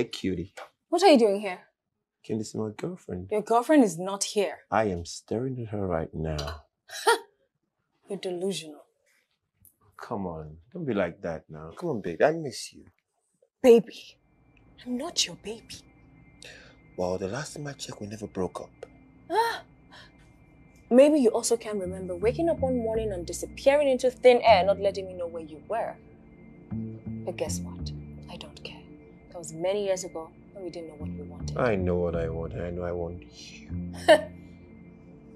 Hey, cutie. What are you doing here? Came to see my girlfriend. Your girlfriend is not here. I am staring at her right now. You're delusional. Come on. Don't be like that now. Come on, baby. I miss you. Baby. I'm not your baby. Well, the last time I checked, we never broke up. Ah. Maybe you also can't remember waking up one morning and disappearing into thin air, not letting me know where you were. But guess what? Was many years ago when we didn't know what we wanted. I know what I want. I know I want you.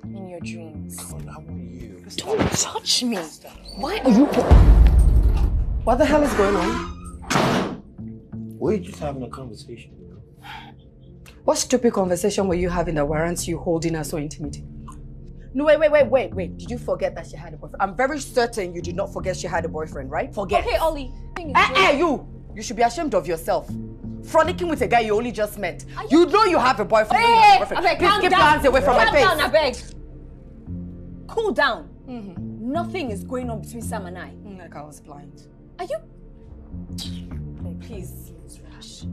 In your dreams. Come on, I want you. Don't touch me. Why are you... What the hell is going on? We're just having a conversation, you know? What stupid conversation were you having that warrants you holding her so intimately? No, wait, wait, wait, wait, wait. Did you forget that she had a boyfriend? I'm very certain you did not forget she had a boyfriend, right? Forget. Okay, Ollie. Thing Eh, you're- eh, you! You should be ashamed of yourself. Frolicking with a guy you only just met. You know you have a boyfriend. you know you have a Hey, boyfriend. okay, Please keep down. your hands away from my face. calm face. down, I beg. Cool down. Nothing is going on between Sam and I. Mm, Like I was blind. Are you? Hey, please.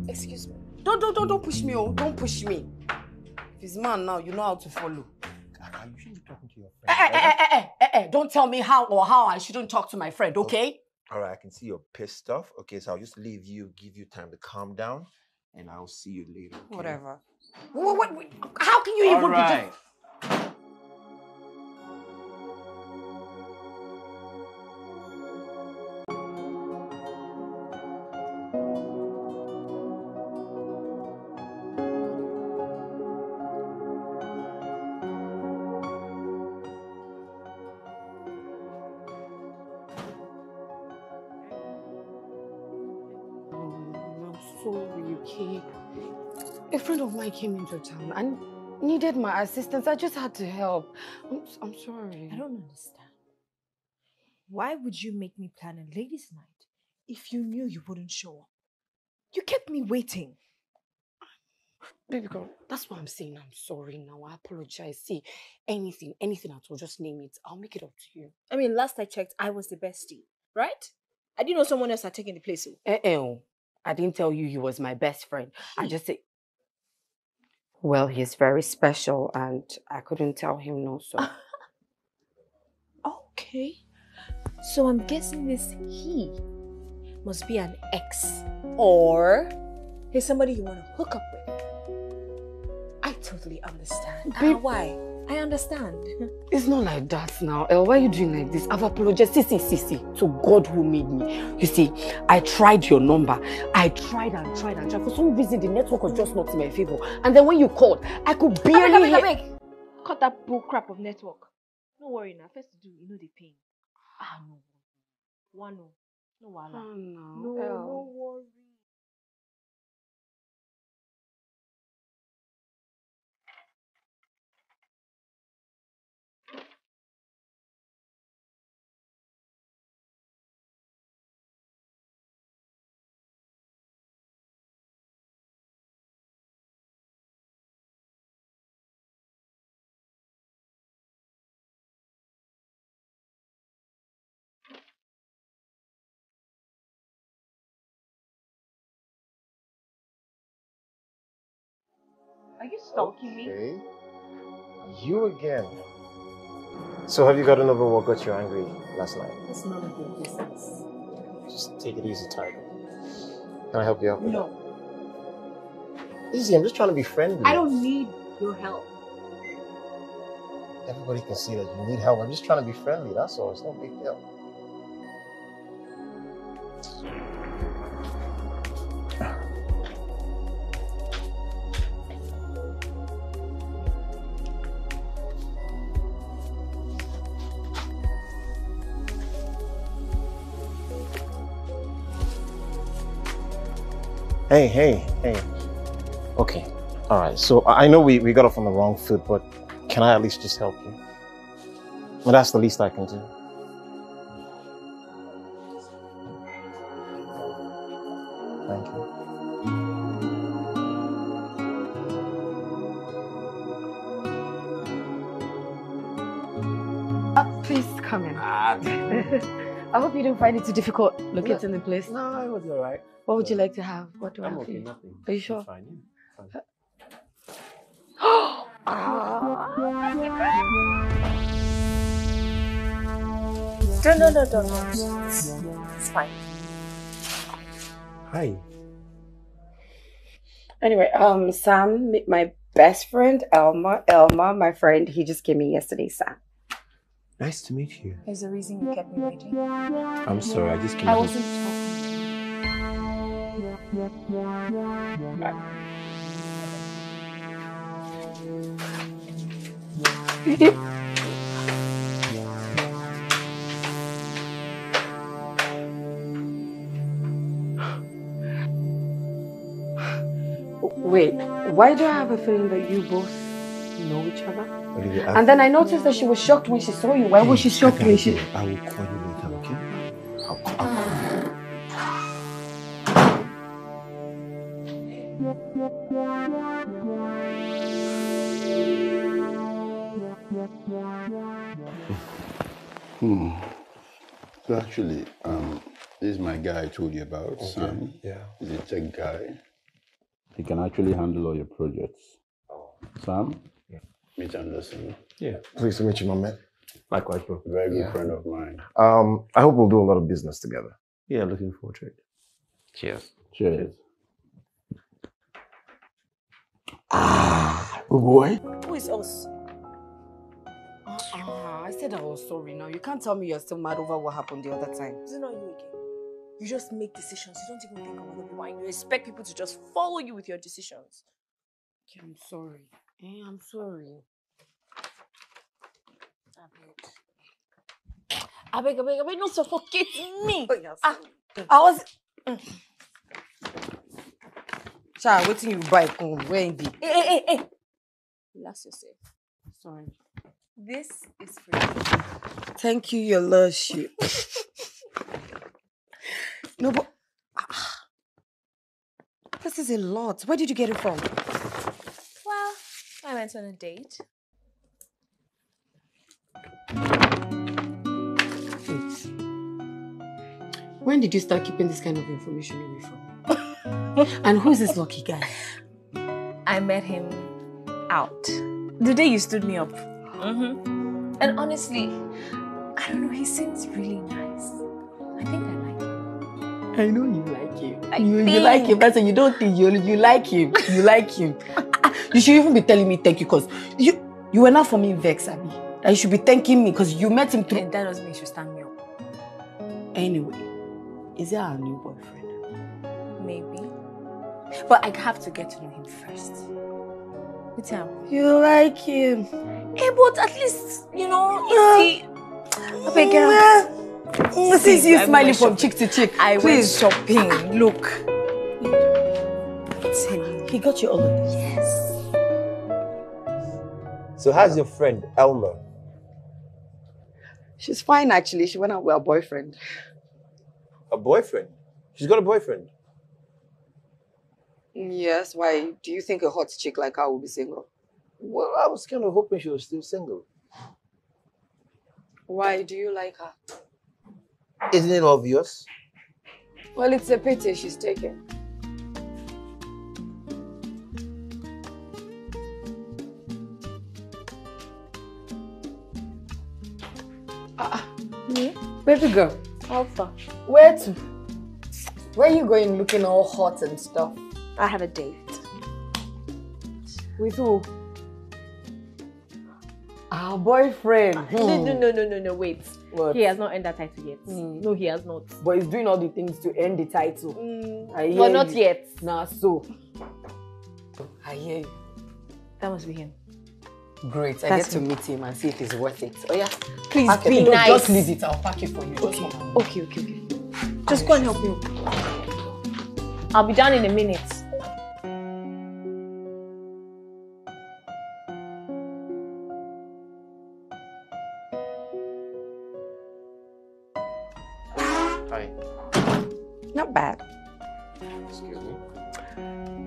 Excuse me. Don't, don't, don't, don't push me, oh. Don't push me. If he's man now, you know how to follow. Are you shouldn't be talking to your Eh, friend. eh, eh, eh, eh, eh, eh. Don't tell me how or how I shouldn't talk to my friend, okay? All right, I can see you're pissed off. Okay, so I'll just leave you, give you time to calm down, and I'll see you later. okay? Whatever. What, what, what, how can you even All be just... came into town and needed my assistance. I just had to help. I'm, I'm sorry. I don't understand. Why would you make me plan a ladies' night if you knew you wouldn't show up? You kept me waiting. Baby girl, that's what I'm saying. I'm sorry now. I apologize. See, anything, anything at all, just name it. I'll make it up to you. I mean, last I checked, I was the bestie, right? I didn't know someone else had taken the place. oh. Eh, eh, oh. I didn't tell you he was my best friend. I just said, well, he's very special and I couldn't tell him no, so. Okay. So I'm guessing this he must be an ex. Or he's somebody you want to hook up with. I totally understand. Ah, Babe- why? I understand. It's not like that now. El, why are you doing like this? I've apologized. See, see, see, see. To God who made me. You see, I tried your number. I tried and tried and tried. For some reason, the network was just not in my favor. And then when you called, I could barely abeg, hear-. Cut that bull crap of network. No worry now. First do, you know the pain. Ah, no. One, no. No. Oh, no, no, no worry. You stalking me? Okay. You again. So have you gotten over what got you angry last night? It's none of your business. Just take it easy, Tiger. Can I help you out? No, that? Easy, I'm just trying to be friendly. I don't need your help. Everybody can see that you need help. I'm just trying to be friendly, that's all. It's no big deal. Hey, hey, hey. Okay. All right. So I I know we, we got off on the wrong foot, but can I at least just help you? Well, that's the least I can do. Thank you. Uh, please come in. I hope you didn't find it too difficult locating the place. No, it was all right. What would you like to have? What do I I'm have okay, you? nothing. Are you sure? Fine, yeah. Fine. Ah, No, no, no, no, no. It's fine. Hi. Anyway, um, Sam, my best friend, Elma, Elma, my friend, he just came in yesterday, Sam. Nice to meet you. There's a reason you kept me waiting. I'm sorry, I just came I wasn't talking. Wait, why do I have a feeling that you both know each other? Olivia, And then I noticed that she was shocked when she saw you. Why was she shocked when she? I will call you later, okay? I'll, I'll call Hmm. So actually, um, this is my guy I told you about, Sam. Yeah. He's a tech guy. He can actually handle all your projects. Sam? Yeah. Meet Anderson. Yeah. Pleased to meet you, my man. Likewise, bro. Very good Yeah. friend of mine. Um, I hope we'll do a lot of business together. Yeah, looking forward to it. Cheers. Cheers. Ah, oh boy. Who is us? Ah, I said I was sorry. Now you can't tell me you're still mad over what happened the other time. Is it not you again? You just make decisions. You don't even think of other people, and you expect people to just follow you with your decisions. Okay, I'm sorry. Eh, I'm sorry. I beg, I beg, I beg, not suffocate me. Ah, I was. Child, waiting you buy come. Where in the? Hey, eh, eh, hey, eh, hey, hey. Relax yourself. Sorry. This is you. Thank you, your lordship. no, but ah, this is a lot. Where did you get it from? Well, I went on a date. Wait. When did you start keeping this kind of information away from me? and who's this lucky guy? I met him out. The day you stood me up. Mm-hmm. And honestly, I don't know, he seems really nice. I think I like him. I know you like him. I you, you like him. think- That's you don't think you you like him. You like him. you should even be telling me thank you because you you were not for me vex, Abby. And you should be thanking me because you met him through. And that doesn't mean you should stand me up. Anyway, is that our new boyfriend? Maybe. But I have to get to know him first. What's him? You like him? Hey, but at least, you know, you ah. see. Okay, girl. See you smiling from cheek to cheek. I Please. went shopping. Look. He got you all of this. Yes. So how's your friend Elmer? She's fine actually. She went out with her boyfriend. A boyfriend? She's got a boyfriend. Yes, why? Do you think a hot chick like her will be single? Well, I was kind of hoping she was still single. Why do you like her? Isn't it obvious? Well, it's a pity she's taken. Ah, baby girl, Alpha. where to? Where you going looking all hot and stuff? I have a date. With who? Our boyfriend. Ah, no, no, no, no, no, no, wait. What? He has not earned that title yet. Mm. No, he has not. But he's doing all the things to end the title. Hmm. I hear But not you. yet. Nah, so. I hear you. That must be him. Great. I That's get to meet him and see if it's worth it. Oh yeah. Please Pack be it. No, nice. Just leave it. I'll pack it for you. Okay. Okay, okay, okay. Just go and help me. I'll be down in a minute. Not bad. Excuse me.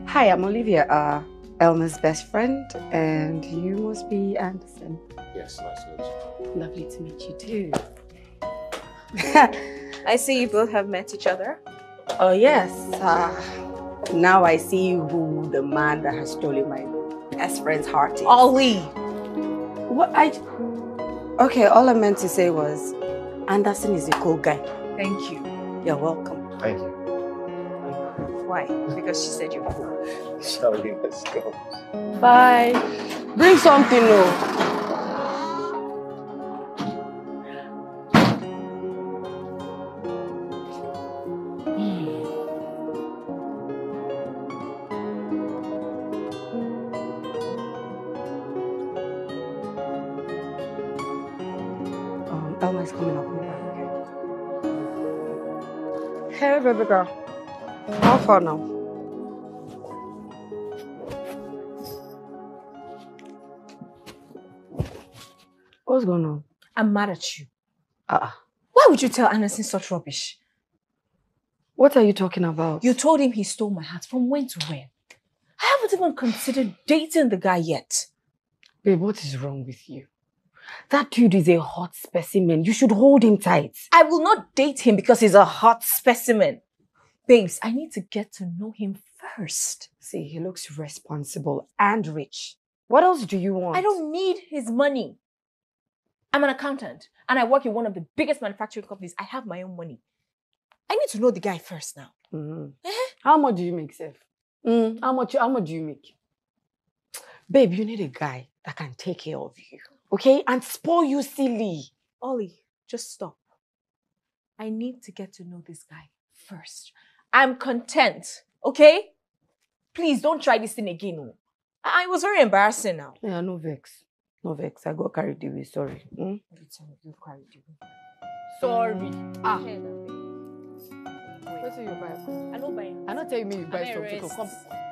Hi, I'm Olivia, uh, Elma's best friend, and you must be Anderson. Yes, nice to meet you. Lovely to meet you too. I see you both have met each other. Oh, yes. Uh, now I see who the man that has stolen my best friend's heart is. Ollie! What I. Okay, all I meant to say was Anderson is a cool guy. Thank you. You're welcome. Thank you. Why? Because she said you're cool. Shall we? Let's go. Bye. Bring something, no. Hey, girl. How far now? What's going on? I'm mad at you. Uh, Why would you tell Anderson such rubbish? what are you talking about? You told him he stole my heart. From when to when? I haven't even considered dating the guy yet. Babe, what is wrong with you? That dude is a hot specimen. You should hold him tight. I will not date him because he's a hot specimen. Babes, I need to get to know him first. See, he looks responsible and rich. What else do you want? I don't need his money. I'm an accountant and I work in one of the biggest manufacturing companies. I have my own money. I need to know the guy first now. Mhm. Eh? How much do you make, Seth? Mm, how much? How much do you make? Babe, you need a guy that can take care of you, okay, and spoil you silly. Ollie, just stop. I need to get to know this guy first. I'm content, okay? Please don't try this thing again. oh. I I was very embarrassing now. Yeah, no vex, no vex. I got carried away. Sorry. Mm? You carried you. Sorry. Ah. Hey, now, babe. Wait. What you buy? I don't buy I not tell you me you buy something. Come.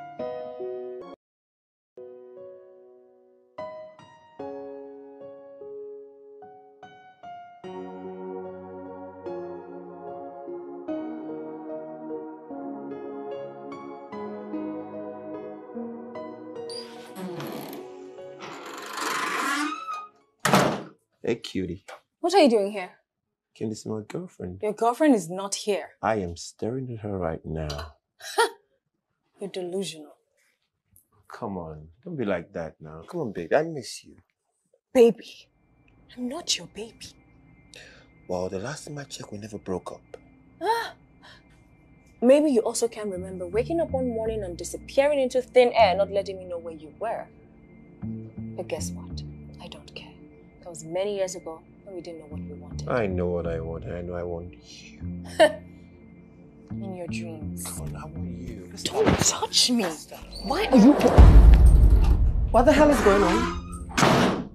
Hey, cutie. What are you doing here? Can this be my girlfriend? Your girlfriend is not here. I am staring at her right now. You're delusional. Come on. Don't be like that now. Come on, baby. I miss you. Baby. I'm not your baby. Well, the last time I checked, we never broke up. Ah. Maybe you also can remember waking up one morning and disappearing into thin air, not letting me know where you were. But guess what? I don't care. That was many years ago when we didn't know what we wanted. I know what I want. I know I want you. In your dreams. Come on, I want you. Don't touch me. Why are you? What the hell is going on?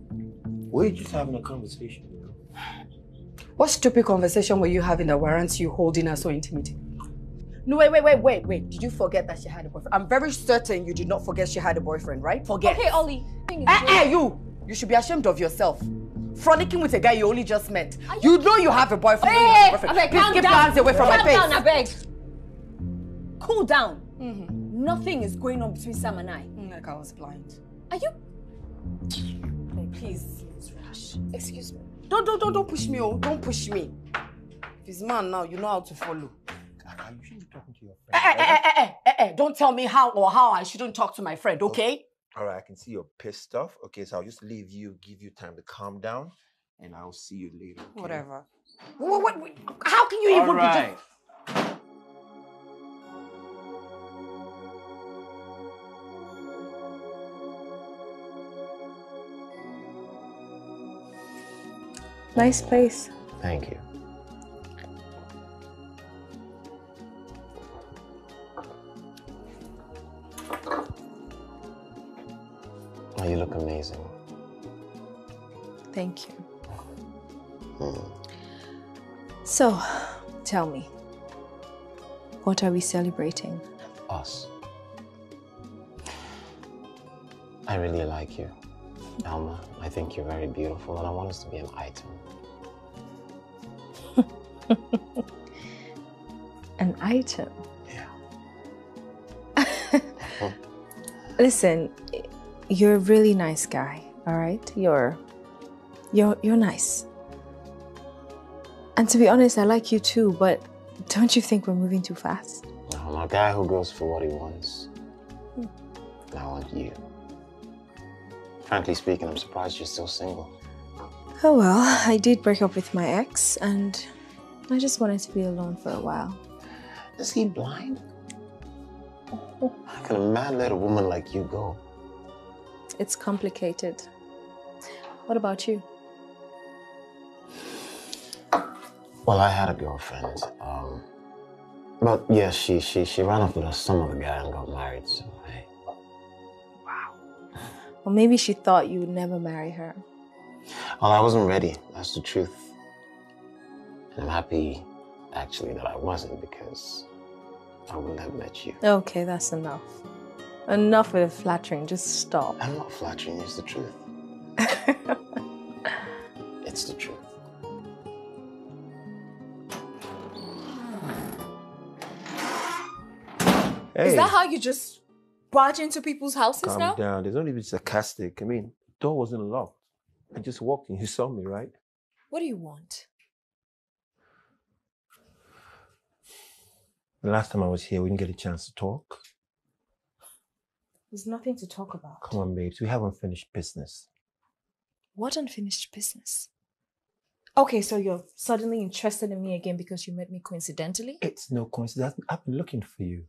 We're just having a conversation, you know? What stupid conversation were you having that warrants you holding her so intimately? No, wait, wait, wait, wait, wait. Did you forget that she had a boyfriend? I'm very certain you did not forget she had a boyfriend, right? Forget. Okay, Ollie. thing is Eh, eh, you! You should be ashamed of yourself. Frolicking with a guy you only just met. You know you have a boyfriend. you know you have a Hey, boyfriend. abeg, Please keep down. your hands away from my face. Calm face. down, abeg. Cool down. Nothing is going on between Sam and I. Mm, Like I was blind. Are you? Please, it's. Excuse me. Don't, don't, don't, don't push me, oh. Don't push me. If he's man now, you know how to follow. Kaka, you shouldn't be talking to your Eh, friend. eh, eh, eh, eh, eh, eh. Don't tell me how or how I shouldn't talk to my friend, okay? All right, I can see you're pissed off. Okay, so I'll just leave you, give you time to calm down, and I'll see you later. okay? Whatever. What, what, what, how can you even All be right. just... Nice place. Thank you. You look amazing. Thank you. Hmm. So, tell me, what are we celebrating? Us. I really like you, Alma. I think you're very beautiful, and I want us to be an item. An item. Yeah. Listen, you're a really nice guy, all right? You're you're you're nice. And to be honest, I like you too, but Don't you think we're moving too fast? No, I'm a guy who goes for what he wants. And I want you. Frankly speaking, I'm surprised you're still single. Oh well, I did break up with my ex and I just wanted to be alone for a while. Is he blind? How can a man let a woman like you go? It's complicated. What about you? Well, I had a girlfriend. Um, but yeah, she she she ran off with some other guy and got married. So I, Well, maybe she thought you would never marry her. well, I wasn't ready. That's the truth. And I'm happy, actually, that I wasn't because I wouldn't have met you. Okay, that's enough. Enough with the flattering, just stop. I'm not flattering. It's the truth. it's the truth. Hey, Is that how you just barge into people's houses calm now? down. There's not even sarcastic. I mean, the door wasn't locked. I just walked in. You saw me, right? What do you want? The last time I was here, we didn't get a chance to talk. There's nothing to talk about. Come on, babes. We haven't finished business. What unfinished business? Okay, so you're suddenly interested in me again because you met me coincidentally? It's no coincidence. I've been looking for you.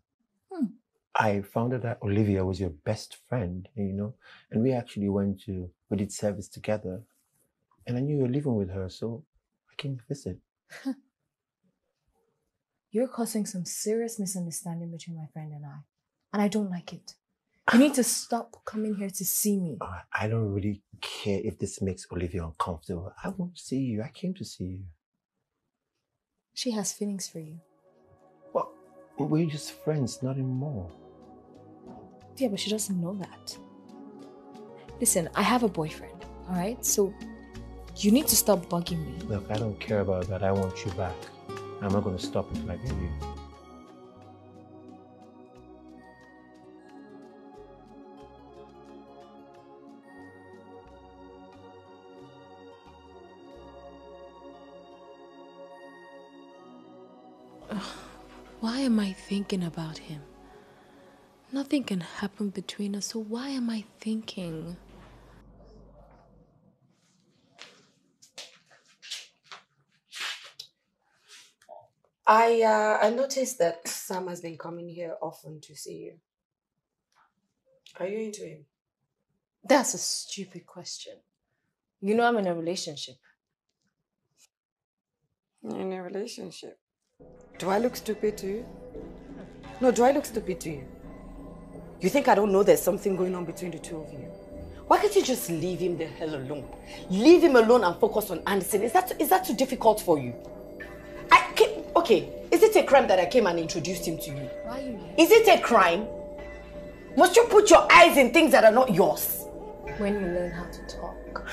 Hmm. I found out that Olivia was your best friend, you know, and we actually went to, we did service together. And I knew you were living with her, so I came to visit. You're causing some serious misunderstanding between my friend and I. And I don't like it. You need to stop coming here to see me. Uh, I don't really care if this makes Olivia uncomfortable. I want to see you. I came to see you. She has feelings for you. Well, we're just friends, nothing more. Yeah, but she doesn't know that. Listen, I have a boyfriend, all right? So you need to stop bugging me. Look, I don't care about that. I want you back. I'm not going to stop until I get you. Why am I thinking about him? Nothing can happen between us, so why am I thinking? I uh, I noticed that Sam has been coming here often to see you. Are you into him? That's a stupid question. You know I'm in a relationship. In a relationship. Do I look stupid to you? No, do I look stupid to you? You think I don't know there's something going on between the two of you? Why can't you just leave him the hell alone? Leave him alone and focus on Anderson. Is that is that too difficult for you? I came, okay. Is it a crime that I came and introduced him to you? Why are you here? Is it a crime? Must you put your eyes in things that are not yours? When you learn how to talk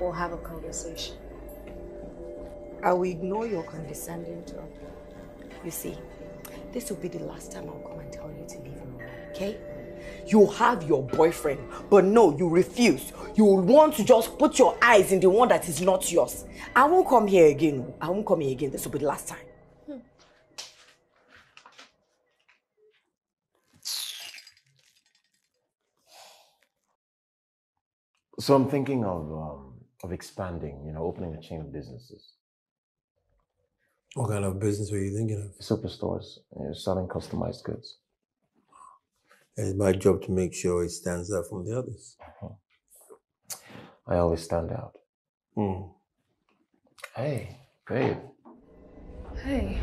or have a conversation. I will ignore your condescending tone. You see, this will be the last time I'll come and tell you to leave okay? You have your boyfriend, but no, you refuse. You want to just put your eyes in the one that is not yours. I won't come here again. I won't come here again. This will be the last time. So I'm thinking of um, of expanding, you know, opening a chain of businesses, What kind of business were you thinking of? superstores, you know, selling customized goods. It's my job to make sure it stands out from the others. I always stand out. Hmm. Hey, babe. Hey.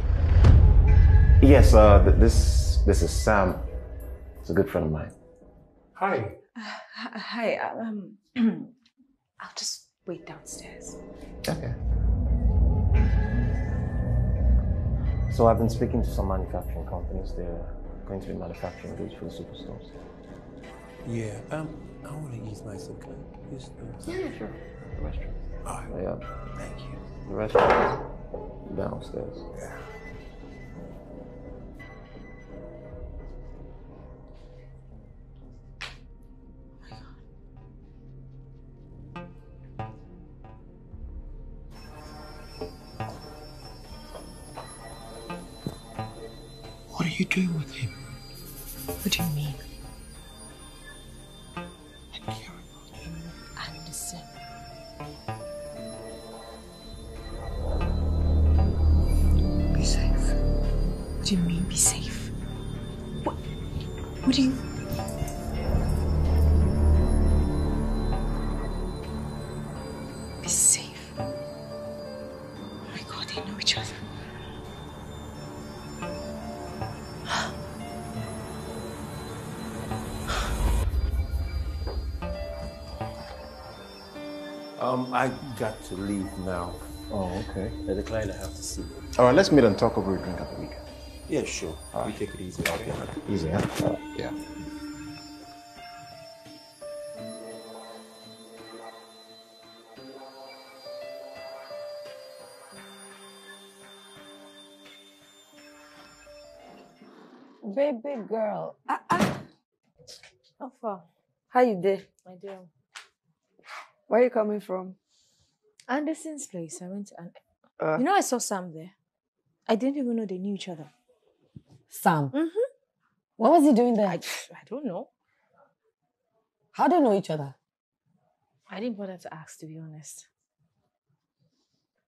Yes, uh, th- this this is Sam. It's a good friend of mine. Hi. hi, um, I'll just wait downstairs. Okay. So I've been speaking to some manufacturing companies. They're going to be manufacturing goods for the superstores. Yeah. Um, I want to use my SIM card. Use the- Yeah, sure. The restaurant. All right. Yeah, Thank you. the restaurant is downstairs. Yeah. You doing with him? What do you mean? I care about him. Anderson. Be safe. What do you mean be safe? What? What do you... to leave now. Oh, okay. There's a client I have to see. All right, let's meet and talk over a drink at the weekend. Yeah, sure. We take it easy. Okay. Easy, huh? Yeah. Baby girl. Ah, ah. How far? How you did? I do. Where are you coming from? Anderson's place. I went to. An- Uh, you know, I saw Sam there. I didn't even know they knew each other. Sam. Mm-hmm. What was he doing there? I, I don't know. How do you know each other? I didn't bother to ask, to be honest.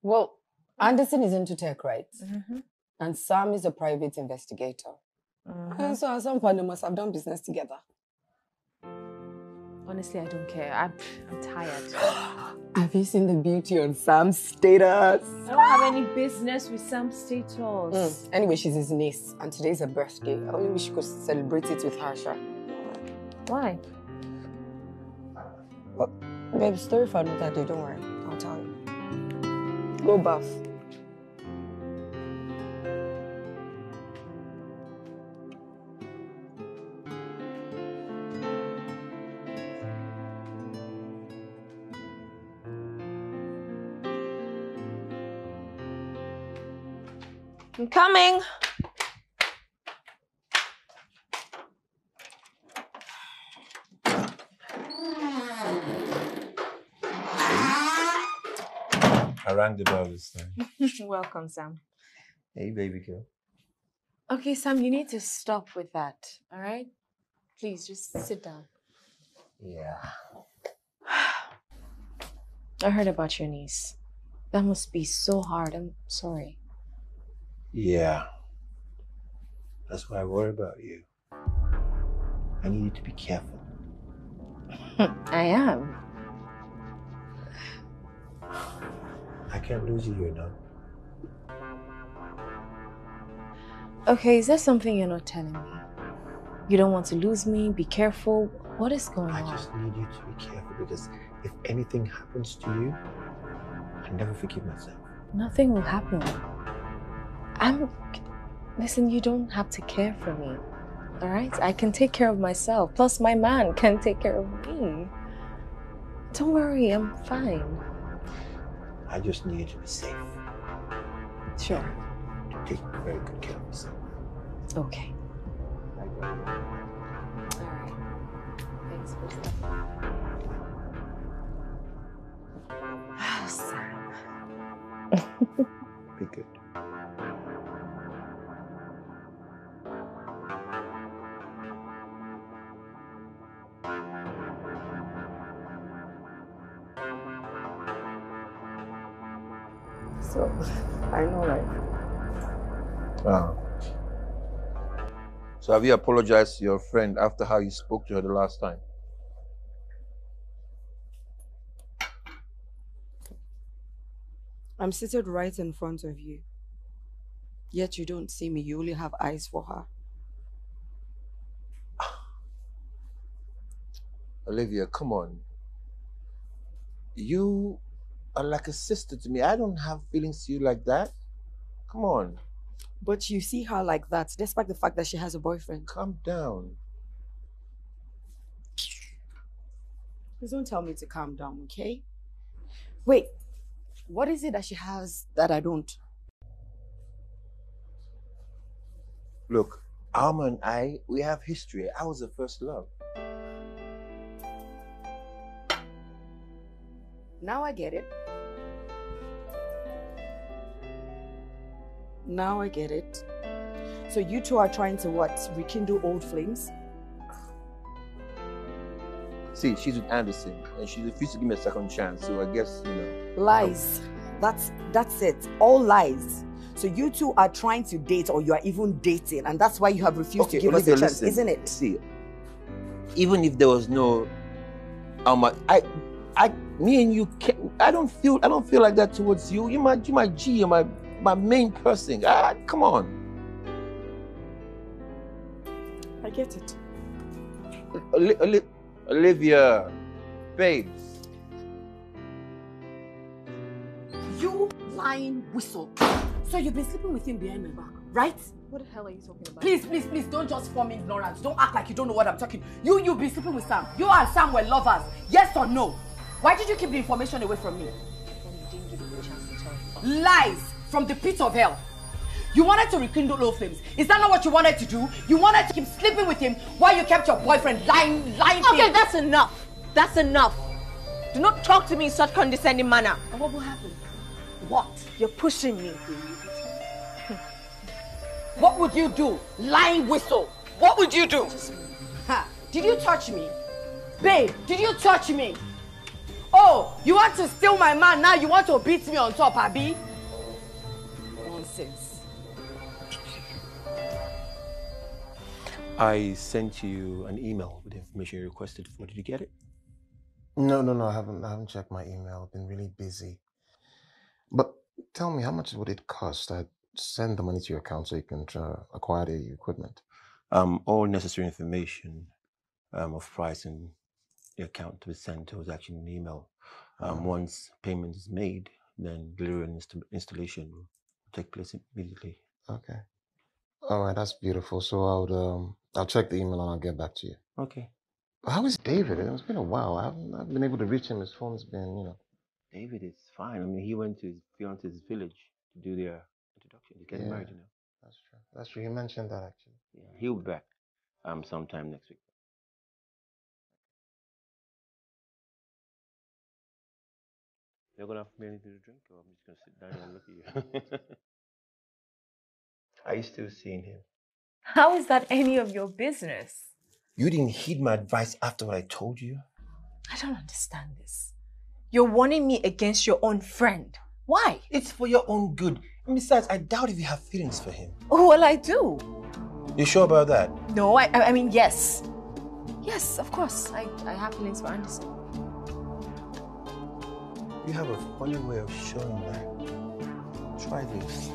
Well, Anderson is into tech, right? Mm-hmm. And Sam is a private investigator. And so at some point they must have done business together. Honestly, I don't care. I'm, I'm tired. Have you seen the beauty on Sam's status? I don't have any business with Sam's status. Mm. Anyway, she's his niece, and today's her birthday. I only wish you could celebrate it with her, Sha. Why? Babe, story for another day, don't worry. I'll tell you. Go bath. I'm coming. I rang the bell this time. Welcome, Sam. Hey, baby girl. Okay, Sam, you need to stop with that. All right? Please, just sit down. Yeah. I heard about your niece. That must be so hard. I'm sorry. Yeah. That's why I worry about you. I need you to be careful. I am. I can't lose you, you know. Okay, is there something you're not telling me? You don't want to lose me? Be careful. What is going I on? I just need you to be careful because if anything happens to you, I never forgive myself. Nothing will happen. I'm. Listen, you don't have to care for me. All right? I can take care of myself. Plus, my man can take care of me. Don't worry, I'm fine. I just need you to be safe. Sure. To take very good care of yourself. Okay. All right. Thanks for Sam. Be good. So have you apologized to your friend after how you spoke to her the last time? I'm seated right in front of you. Yet you don't see me, you only have eyes for her. Olivia, come on. You are like a sister to me. I don't have feelings to you like that. Come on, But you see her like that, despite the fact that she has a boyfriend. calm down. Please don't tell me to calm down, okay? Wait, what is it that she has that I don't? Look, Alma and I, we have history. I was her first love. Now I get it. Now I get it. So you two are trying to what? Rekindle old flames? See, she's with Anderson, and she refused to give me a second chance. So I guess you know. Lies. That's that's it. All lies. So you two are trying to date, or you are even dating, and that's why you have refused to give us a chance, isn't it? See, even if there was no, um, I, I, me and you, can I don't feel, I don't feel like that towards you. You my, you my G, you're my, my main person. Ah, come on. I get it. Oli- Oli- Olivia, babes. You lying whistle. So you've been sleeping with him behind my back, right? What the hell are you talking about? Please, please, please, don't just form ignorance. Don't act like you don't know what I'm talking. You, you've been sleeping with Sam. You and Sam were lovers. Yes or no? Why did you keep the information away from me? And you didn't give me a chance to tell. Lies from the pit of hell. You wanted to rekindle old flames. Is that not what you wanted to do? You wanted to keep sleeping with him while you kept your boyfriend lying, lying. Okay, that's enough. That's enough. Do not talk to me in such condescending manner. And what will happen? What? You're pushing me. What would you do? Lying whistle. What would you do? Ha. Did you touch me? Babe, did you touch me? Oh, you want to steal my man now? You want to beat me on top, Abby? I sent you an email with the information you requested for. Did you get it? No, no, no. I haven't. I haven't checked my email. I've been really busy. But tell me, how much would it cost? I send the money to your account so you can uh, acquire the equipment. Um, all necessary information um, of price and the account to be sent to was actually in an email. Um, Mhm. Once payment is made, then delivery and insta- installation will take place immediately. Okay. All right, that's beautiful. So I'll um I'll check the email and I'll get back to you. Okay. How is David? It's been a while. I haven't, I haven't been able to reach him. His phone's been, you know. David is fine. I mean, he went to his fiance's village to do their introduction. He's getting married, you know. That's true. That's true. He mentioned that actually. Yeah, he'll be back um sometime next week. You're gonna have me anything to drink, or I'm just gonna sit down and look at you. Are you still seeing him? How is that any of your business? You didn't heed my advice after what I told you. I don't understand this. You're warning me against your own friend. Why? It's for your own good. And besides, I doubt if you have feelings for him. Oh, well, I do. You sure about that? No, I, I I mean, yes. Yes, of course. I, I have feelings for Anderson. You have a funny way of showing that. Try this.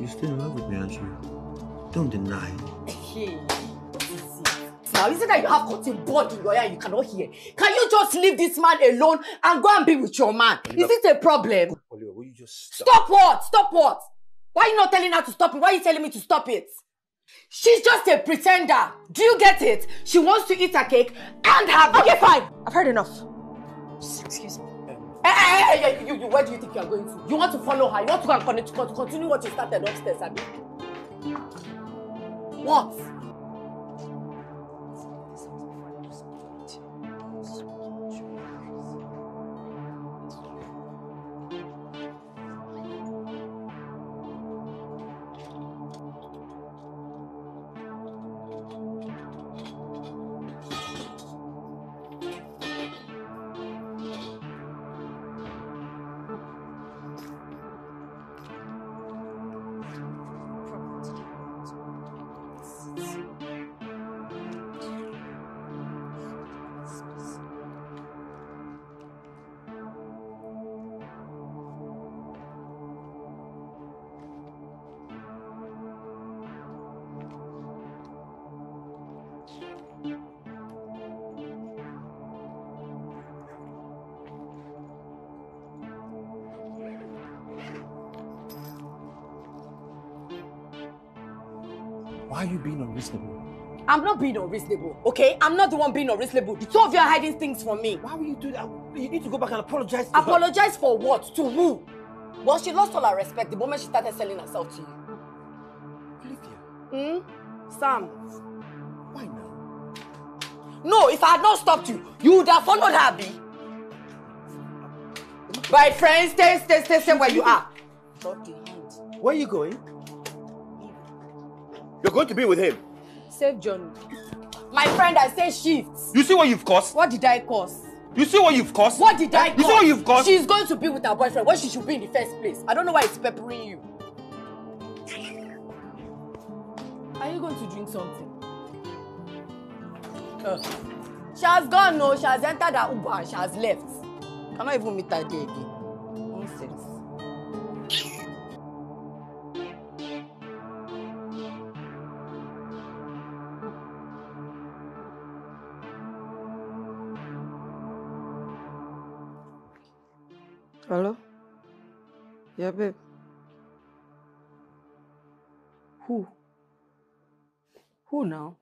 You're still in love with me, aren't you? Don't deny it. Hey? Now, is it that you have cotton bud in your ear and you cannot hear? Can you just leave this man alone and go and be with your man? Is it a problem? Oliver, will you just Stop what? Stop what? Why are you not telling her to stop it? Why are you telling me to stop it? She's just a pretender. Do you get it? She wants to eat her cake and have Okay, fine. I've heard enough. Excuse me. Hey, hey, hey, hey, you, you, where do you think you are going to? You want to follow her? You want to go and con- con- continue what you started upstairs, Abby? What? Being unreasonable, okay? I'm not the one being unreasonable. The two of you are hiding things from me. Why will you do that? You need to go back and apologize to her. Apologize for what? To who? Well, she lost all her respect the moment she started selling herself to you. Olivia, Hmm? Sam. why now? No, if I had not stopped you, you would have followed her, B. My friend, stay, stay, stay, stay where you are. Where are you going? You're going to be with him. Save Johnny. My friend, I say shift. You see what you've caused? What did I cause? You see what you've caused? What did I You cause? see what you've caused? She's going to be with her boyfriend when she should be in the first place. I don't know why it's peppering you. Are you going to drink something? Uh, she has gone, no. She has entered her Uber and she has left. Cannot even meet her there again. Babe. Who? Who now?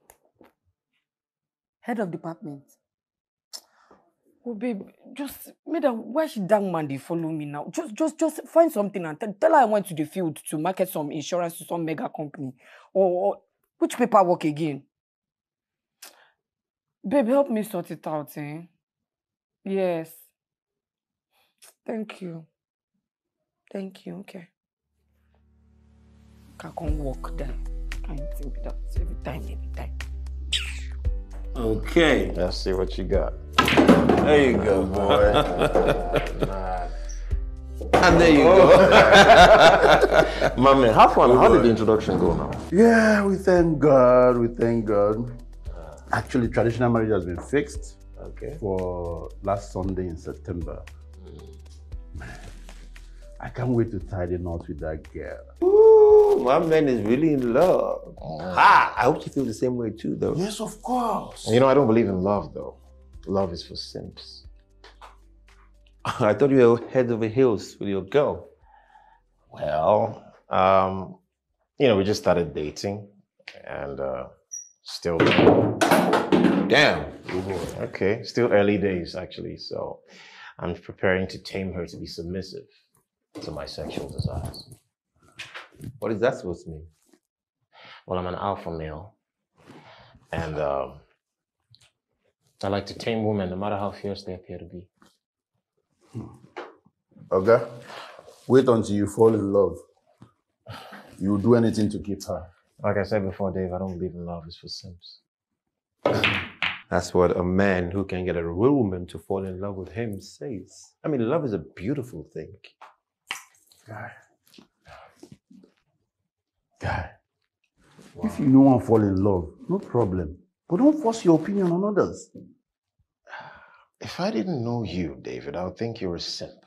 Head of department. Oh, babe, just madam, why should that man dey follow me now? Just, just, just find something and tell, tell her I went to the field to market some insurance to some mega company. Or, or which paperwork again? Babe, help me sort it out, eh? Yes. Thank you. Thank you. Okay. I can't walk there. Can't think with that every time, every time. Okay. Let's see what you got. There you go, oh, boy. Man. and there you go. My man, how fun? How did the introduction go now? Yeah, we thank God. We thank God. Actually, traditional marriage has been fixed Okay. for last Sunday in September. Man, I can't wait to tie the knot with that girl. Ooh, my man is really in love. Ha! I hope you feel the same way too, though. Yes, of course. You know, I don't believe in love though. Love is for simps. I thought you were head over heels with your girl. Well, um, you know, we just started dating and uh still Damn. okay, still early days actually. So I'm preparing to tame her to be submissive to my sexual desires. What is that supposed to mean? Well, I'm an alpha male, and um, I like to tame women no matter how fierce they appear to be. Okay. Wait until you fall in love. You will do anything to keep her. Like I said before, Dave, I don't believe in love It's for simps. That's what a man who can get a real woman to fall in love with him says. I mean, love is a beautiful thing. Guy. Guy. If you know one fall in love, no problem. But don't force your opinion on others. If I didn't know you, David, I would think you're a simp.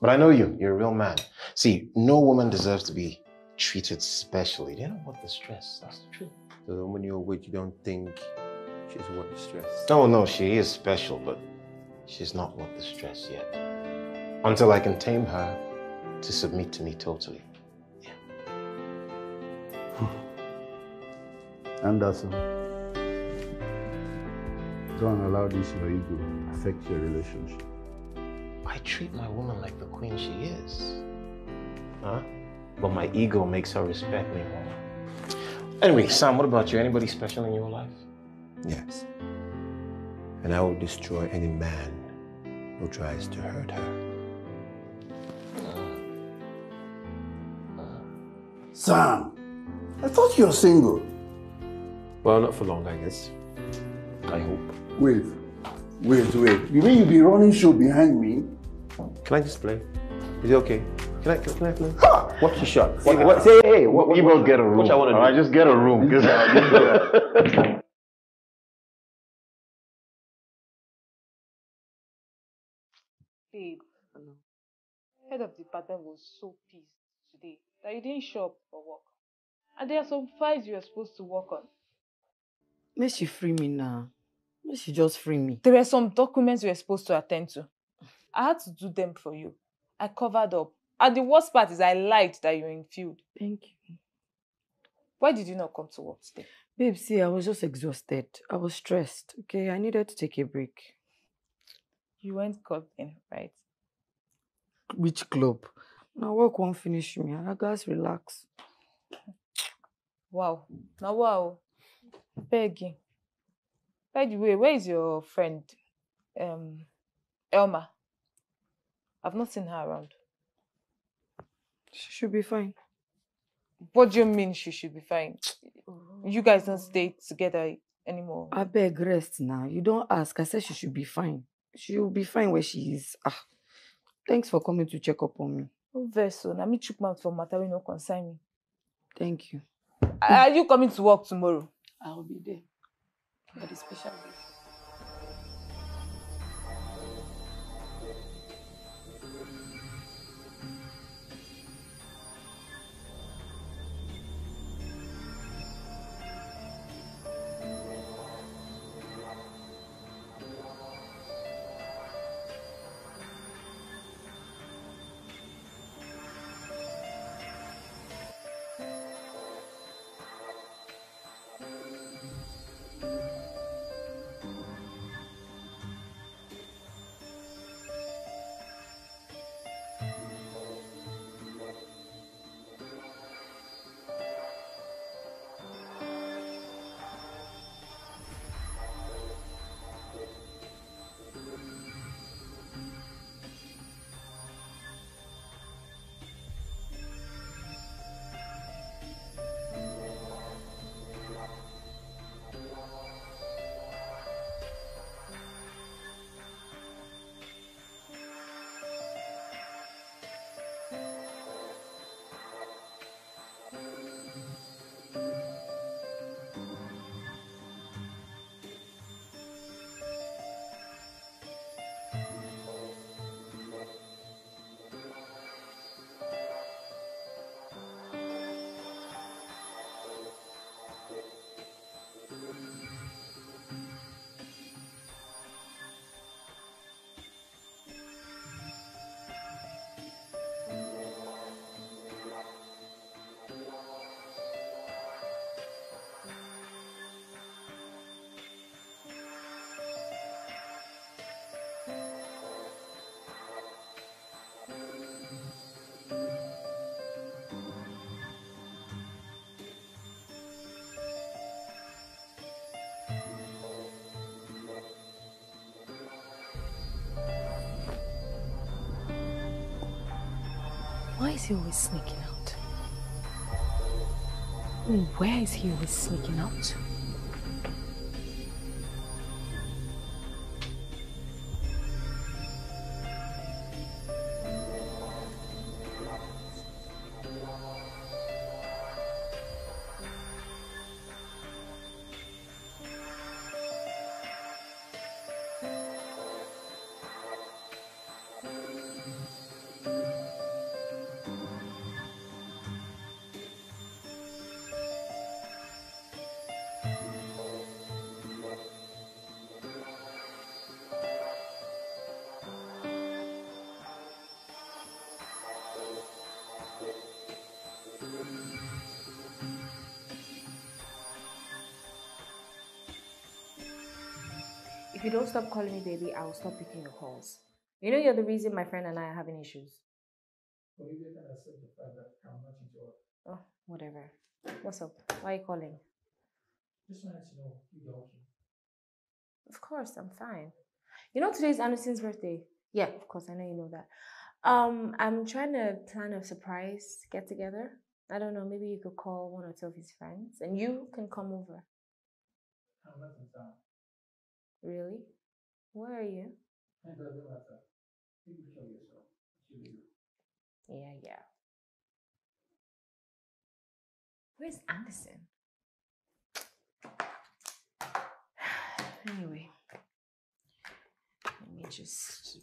But I know you. You're a real man. See, no woman deserves to be treated specially. They don't want the stress. That's the truth. So when you're with, you don't think she's worth the stress. No, no, she is special, but she's not worth the stress yet. Until I can tame her to submit to me totally. Yeah. Anderson. Don't allow this your ego affect your relationship. I treat my woman like the queen she is. Huh? But my ego makes her respect me more. Anyway, Sam, what about you? Anybody special in your life? Yes. And I will destroy any man who tries to hurt her. Sam, I thought you were single. Well, not for long, I guess. I hope. Wait, wait, wait. You mean you'll be running show behind me? Can I just play? Is it okay? Can I, can, can I play? Watch the shot. What, what, say, hey, what, what, you both get a room. What I want to All right, do? just get a room. 'cause- Babe, head of department was so pissed today that you didn't show up for work. And there are some files you were supposed to work on. May she free me now. May she just free me. There were some documents you were supposed to attend to. I had to do them for you. I covered up. And the worst part is I lied that you're in field. Thank you. Why did you not come to work today? Babe, see, I was just exhausted. I was stressed. Okay, I needed to take a break. You went clubbing, right? Which club? Now work won't finish me. I guys relax. Wow. Now wow. Begging. By the way, where is your friend? Um Elma. I've not seen her around. She should be fine. What do you mean she should be fine? You guys don't stay together anymore. I beg rest now. You don't ask. I said she should be fine. She will be fine where she is. Ah, thanks for coming to check up on me. No vessel. Now me chook mouth for matter wey no concern me. Thank you. Are you coming to work tomorrow? I'll be there. For the special day. Is he always sneaking out? Where is he always sneaking out to? You don't stop calling me baby, I will stop picking your calls. You know you're the reason my friend and I are having issues. Oh, whatever. What's up? Why are you calling? Just wanted to know if you're okay. Of course, I'm fine. You know today's Anderson's birthday? Yeah, of course, I know you know that. Um, I'm trying to plan a surprise get together. I don't know, maybe you could call one or two of his friends and you can come over. I'm not in town. Really? Where are you? Yeah, yeah. Where's Anderson? Anyway, let me just.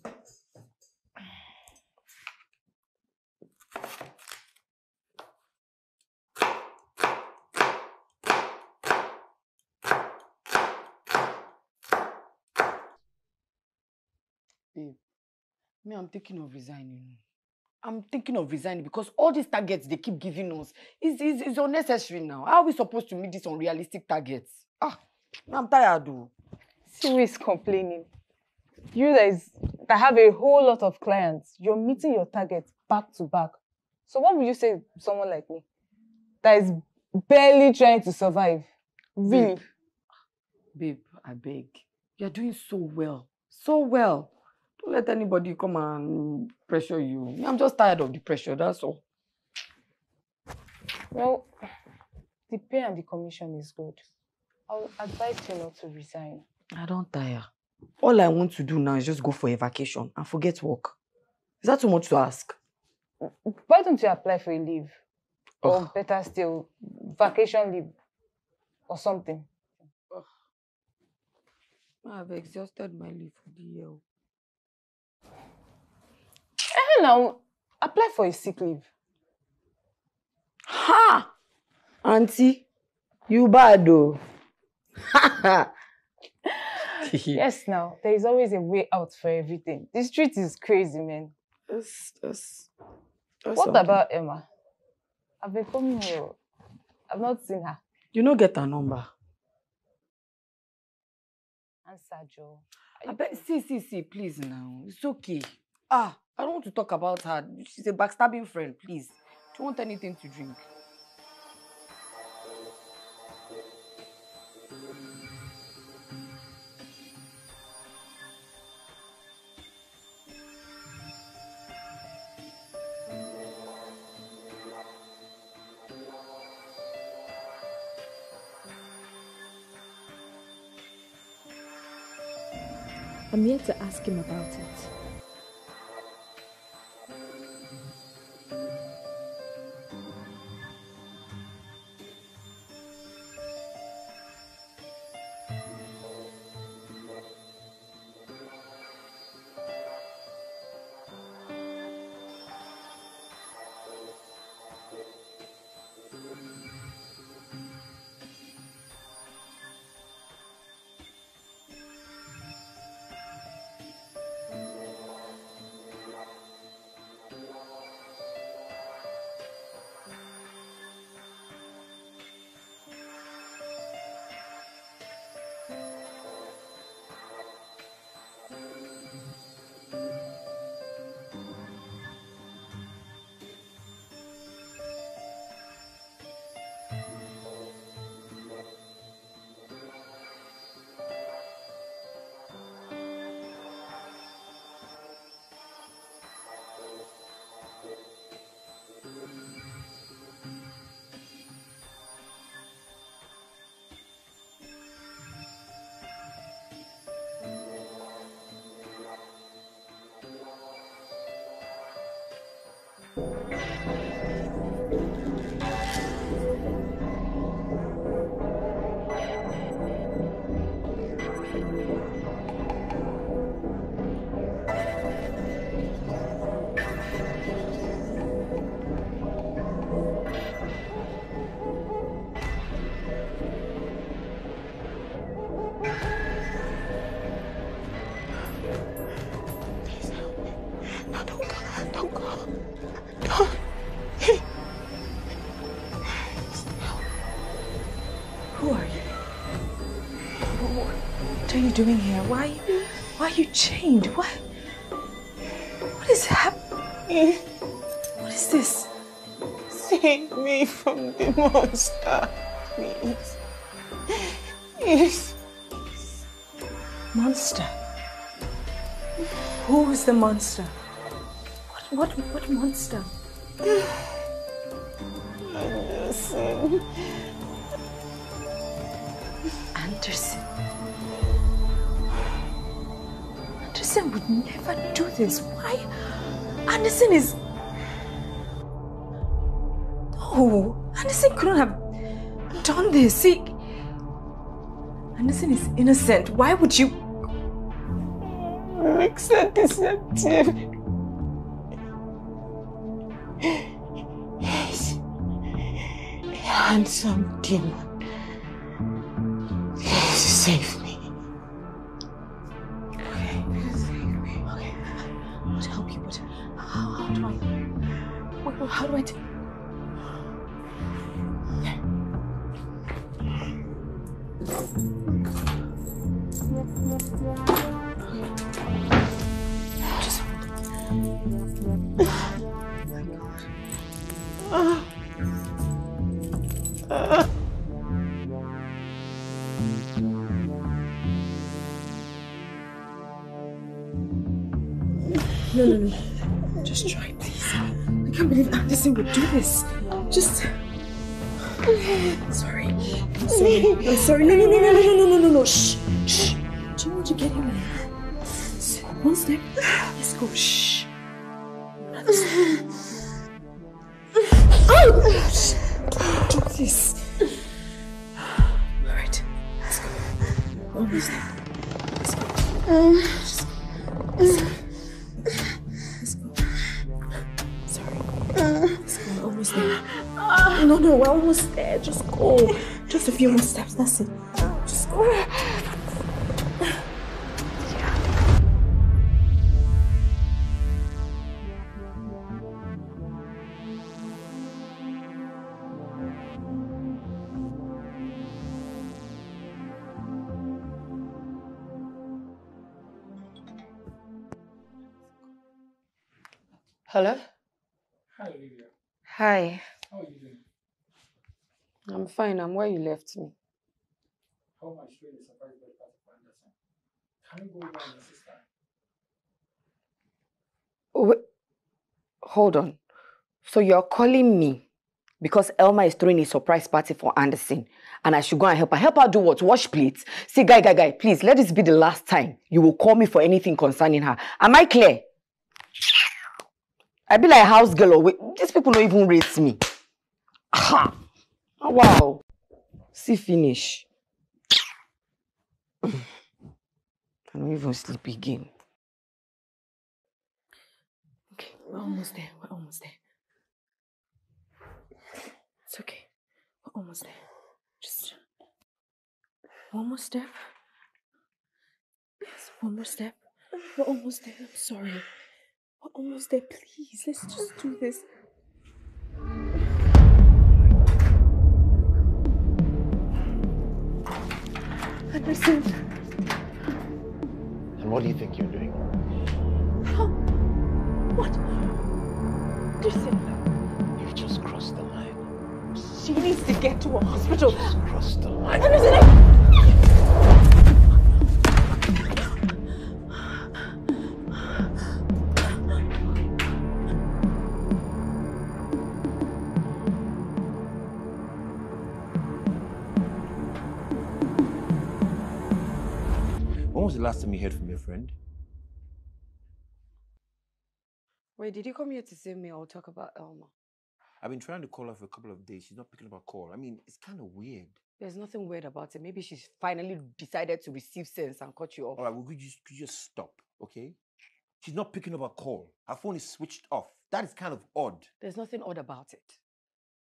Babe, me, I'm thinking of resigning. I'm thinking of resigning because all these targets they keep giving us is is is unnecessary now. How are we supposed to meet these unrealistic targets? Ah, I'm tired, though. See who is complaining. You that is that have a whole lot of clients, you're meeting your targets back to back. So what would you say to someone like me that is barely trying to survive? Really? Babe, I beg. You're doing so well. So well. Don't let anybody come and pressure you. I'm just tired of the pressure, that's all. Well, the pay and the commission is good. I'll advise you not to resign. I don't tire. All I want to do now is just go for a vacation and forget work. Is that too much to ask? Why don't you apply for a leave? Or better still, vacation leave or something. I've exhausted my leave for the year. Now, apply for a sick leave. Ha! Auntie, you bad though. Yes, now, there is always a way out for everything. The street is crazy, man. That's, that's, what about Emma? I've been coming here. I've not seen her. You no get her number. Answer, Joe. I bet, see, see, see, please now. It's okay. Ah, I don't want to talk about her. She's a backstabbing friend, please. Do you want anything to drink? I'm here to ask him about it. You doing here? Why, why are you chained? What? What is happening? What is this? Save me from the monster, please. Please. Monster. Who is the monster? What, what, what monster? Would never do this. Why? Anderson is. No, Anderson couldn't have done this. See, Anderson is innocent. Why would you? Makes a deceptive. Yes. A handsome demon. Please save No, no, no. Just try, please. I can't believe Anderson would do this. Just. Sorry. I'm sorry. I'm sorry. No, no, no, no, no, no, no, no, no. Shh. Shh. Do you want to get him in? One step. Let's go. Shh. More steps. Just go. Hello? Hi, Olivia. Hi. How are you doing? I'm fine. I'm where you left me. How am I sure the surprise birthday party for Anderson? Can go wait. Hold on. So you're calling me because Elma is throwing a surprise party for Anderson and I should go and help her. Help her do what? Wash plates? See, guy, guy, guy, please, let this be the last time you will call me for anything concerning her. Am I clear? I be like a house girl or wait, these people don't even rate me. Aha! Wow. See finish. I don't even sleep again. Okay, we're almost there. We're almost there. It's okay. We're almost there. Just one more step. Yes, one more step. We're almost there. I'm sorry. We're almost there. Please, let's just do this. Anderson, And what do you think you're doing? how? What? Listen, You've just crossed the line. she needs to get to a hospital. Just Crossed the line. Anderson, last time you heard from your friend? Wait, did you come here to see me or talk about Elma? I've been trying to call her for a couple of days. She's not picking up her call. I mean, it's kind of weird. There's nothing weird about it. Maybe she's finally decided to receive sense and cut you off. All right, well, could you, just, could you just stop, okay? She's not picking up her call. Her phone is switched off. That is kind of odd. There's nothing odd about it.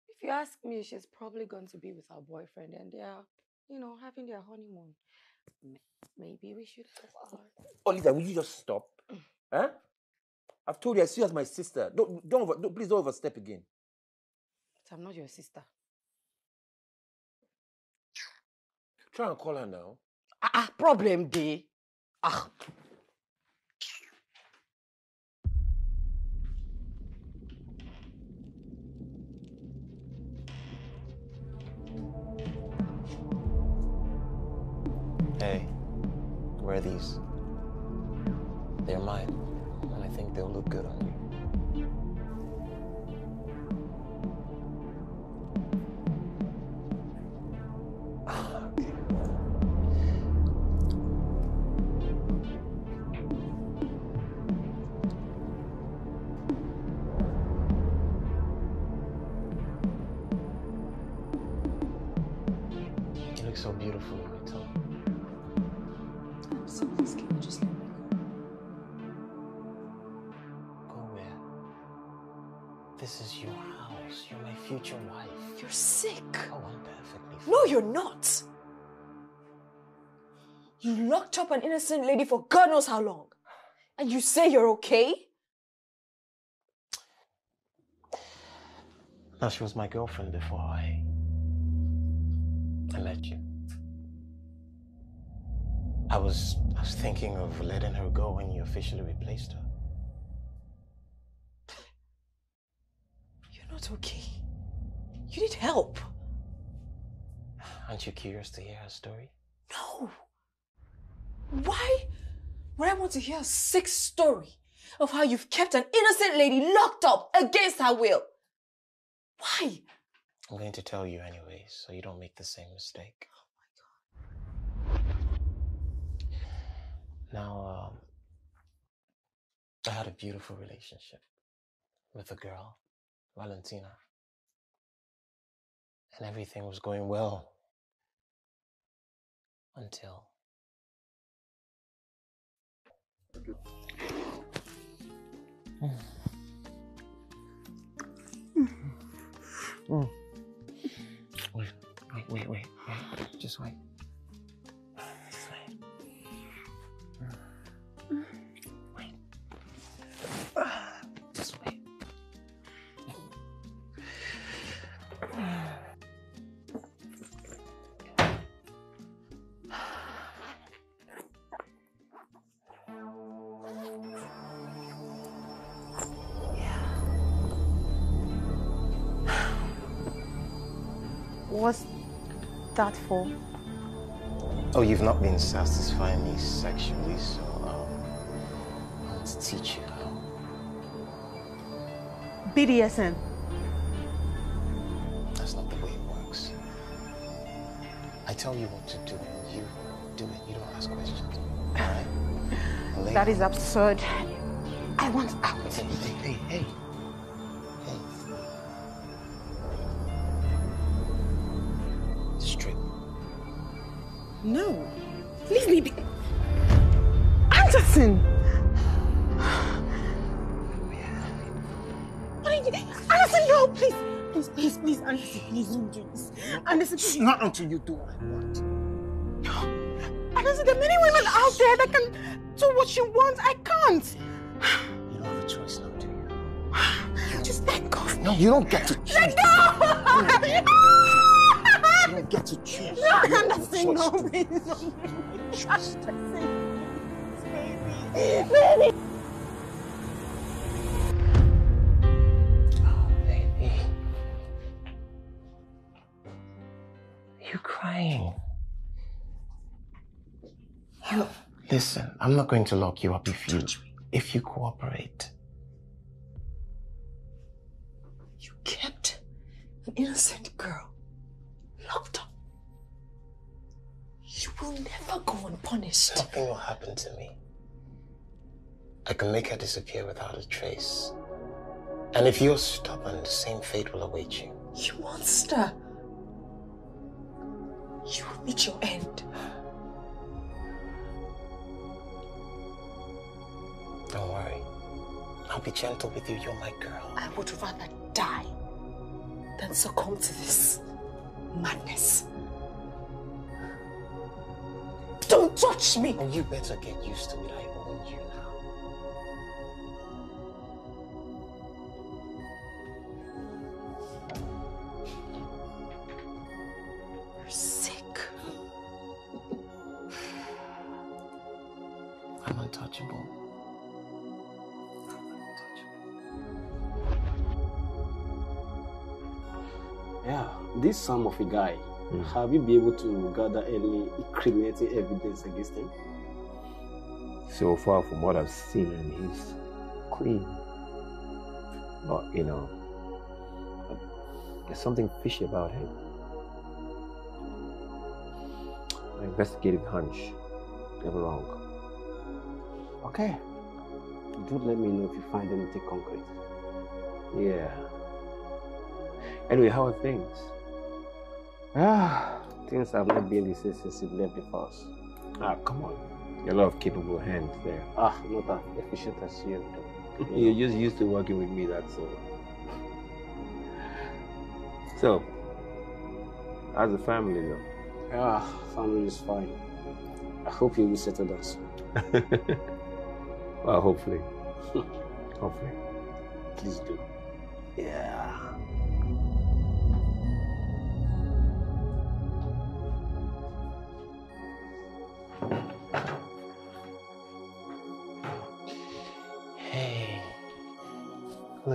If you ask me, she's probably going to be with her boyfriend and they're, you know, having their honeymoon. Maybe we should her. Olivia, will you just stop? huh? I've told you I see you as my sister. Don't, don't, over, don't please don't overstep again. But I'm not your sister. Try and call her now. Ah, ah, problem day. Ah. These. Locked up an innocent lady for God knows how long. And you say you're okay? Now, she was my girlfriend before I, I met you. I was, I was thinking of letting her go when you officially replaced her. You're not okay. You need help. Aren't you curious to hear her story? No. Why would I want to hear a sick story of how you've kept an innocent lady locked up against her will? Why? I'm going to tell you anyway, so you don't make the same mistake. Oh my god. Now, um, I had a beautiful relationship with a girl, Valentina. And everything was going well until. Wait, wait, wait, wait, wait. Just wait. That for? Oh, you've not been satisfying me sexually, so um, I want to teach you how. BDSM. That's not the way it works. I tell you what to do, and you do it. You don't ask questions. All right? that is absurd. I want out. Hey, hey, hey, Please. Not until you do what I want. Anderson, there are many women out there that can do what you want. I can't. You don't have a choice now, do you? Just let go of me. No, you don't get to choose. Let go! You don't get to choose. No, have a Anderson, no, please, baby. Baby. Baby. Listen. I'm not going to lock you up if you if you cooperate. You kept an innocent girl locked up. You will never go unpunished. Nothing will happen to me. I can make her disappear without a trace. And if you're stubborn, the same fate will await you. You monster. You will meet your end. Don't worry. I'll be gentle with you. You're my girl. I would rather die than succumb to this madness. Don't touch me! And you better get used to it. I own you now. Son of a guy, hmm. have you been able to gather any incriminating evidence against him? So far, from what I've seen, he's clean. But, you know, there's something fishy about him. My investigative hunch, never wrong. Okay. Do let me know if you find anything concrete. Yeah. Anyway, how are things? Ah, things have not been the same since you left the force. Ah, come on. You're a lot of capable hands there. Ah, not as efficient as you. though. You're just used to working with me, that's all. So, how's the family though? Ah, family is fine. I hope you will settle down soon. well, hopefully. hopefully. Please do. Yeah.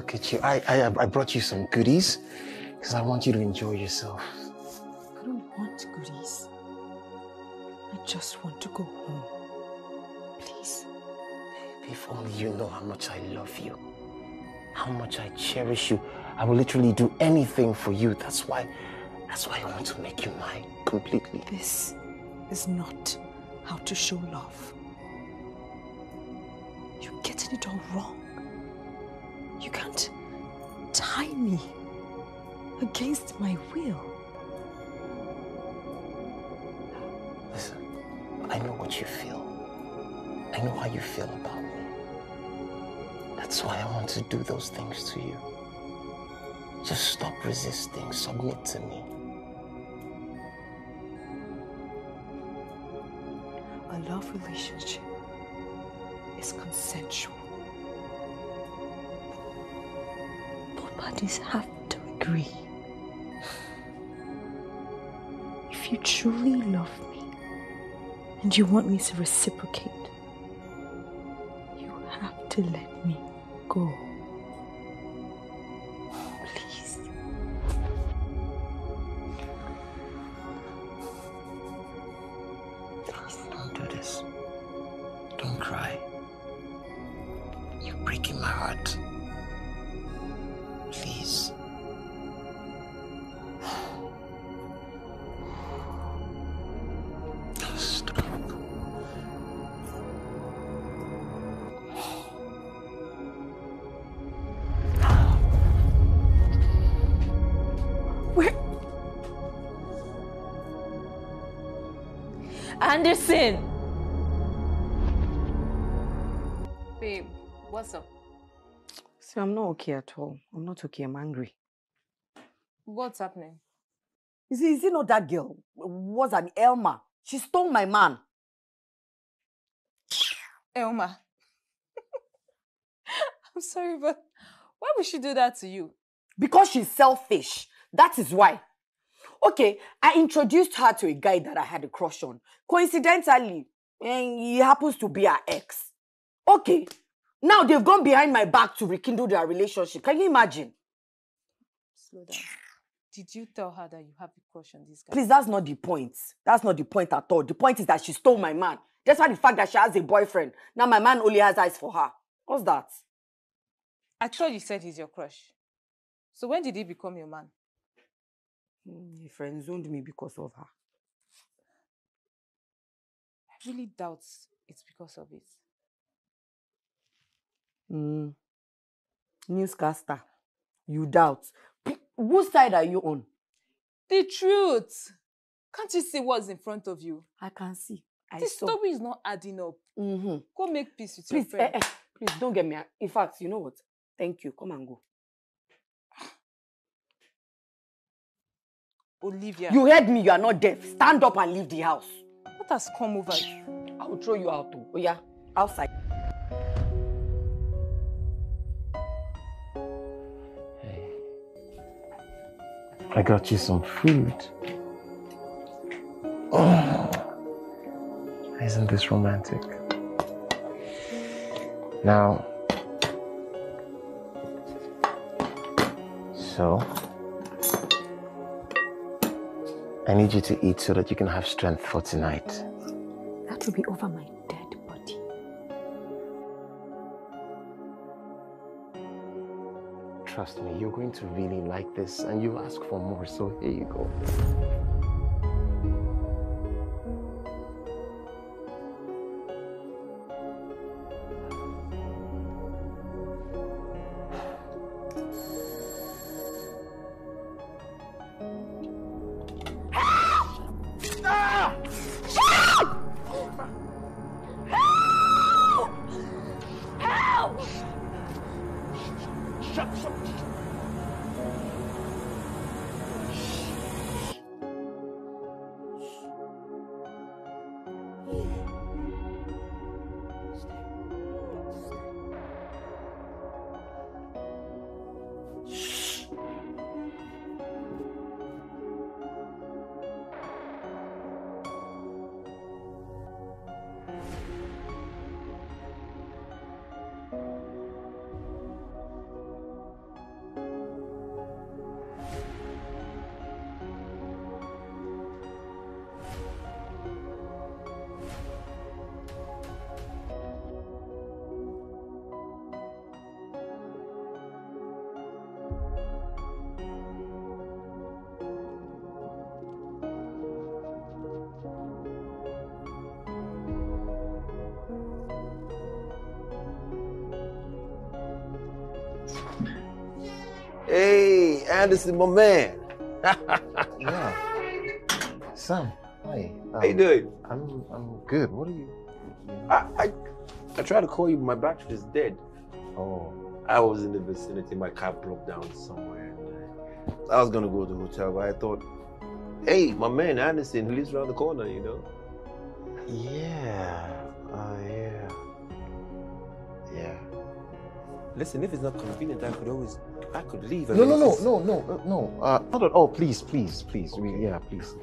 Look at you. I, I, I brought you some goodies because I want you to enjoy yourself. I don't want goodies. I just want to go home. Please. If only you know how much I love you, how much I cherish you, I will literally do anything for you. That's why, that's why I want to make you mine completely. This is not how to show love. You're getting it all wrong. You can't tie me against my will. Listen, I know what you feel. I know how you feel about me. That's why I want to do those things to you. Just stop resisting, submit to me. A love relationship is consensual. Parties have to agree. If you truly love me and you want me to reciprocate, you have to let me go. All. I'm not okay. I'm angry. What's happening? Is it, is it not that girl? Was an Elma. She stole my man. Elma. I'm sorry, but why would she do that to you? Because she's selfish. That is why. Okay, I introduced her to a guy that I had a crush on. Coincidentally, and he happens to be her ex. Okay, now they've gone behind my back to rekindle their relationship. Can you imagine? Slow down. Did you tell her that you have a crush on this guy? Please, that's not the point. That's not the point at all. The point is that she stole my man. That's why the fact that she has a boyfriend. Now my man only has eyes for her. What's that? I thought you said he's your crush. So when did he become your man? Hmm, He friend zoned me because of her. I really doubt it's because of it. Mm. Newscaster, you doubt. P- Whose side are you on? The truth. Can't you see what's in front of you? I can see. I this saw. story is not adding up. Mm-hmm. Go make peace with Please, your eh, friend. eh, please don't get me. In fact, you know what? Thank you. Come and go. Olivia. You heard me. You are not deaf. Stand up and leave the house. What has come over you? I will throw you out too. Oh yeah, outside. I got you some food. Oh, isn't this romantic? Now, so I need you to eat so that you can have strength for tonight. That will be over my Trust me, you're going to really like this and you'll ask for more, so here you go. Anderson, my man. yeah. Sam, hi. How you doing? I'm I'm good. What are you? I, I I tried to call you, but my battery is dead. Oh. I was in the vicinity. My car broke down somewhere. I was gonna go to the hotel, but I thought, hey, my man Anderson, he lives around the corner, you know. Yeah. Uh, yeah. Yeah. Listen, if it's not convenient, I could always, I could leave. No, no, no, no, no, no. Uh, not at all. Please, please, please. We, yeah, please.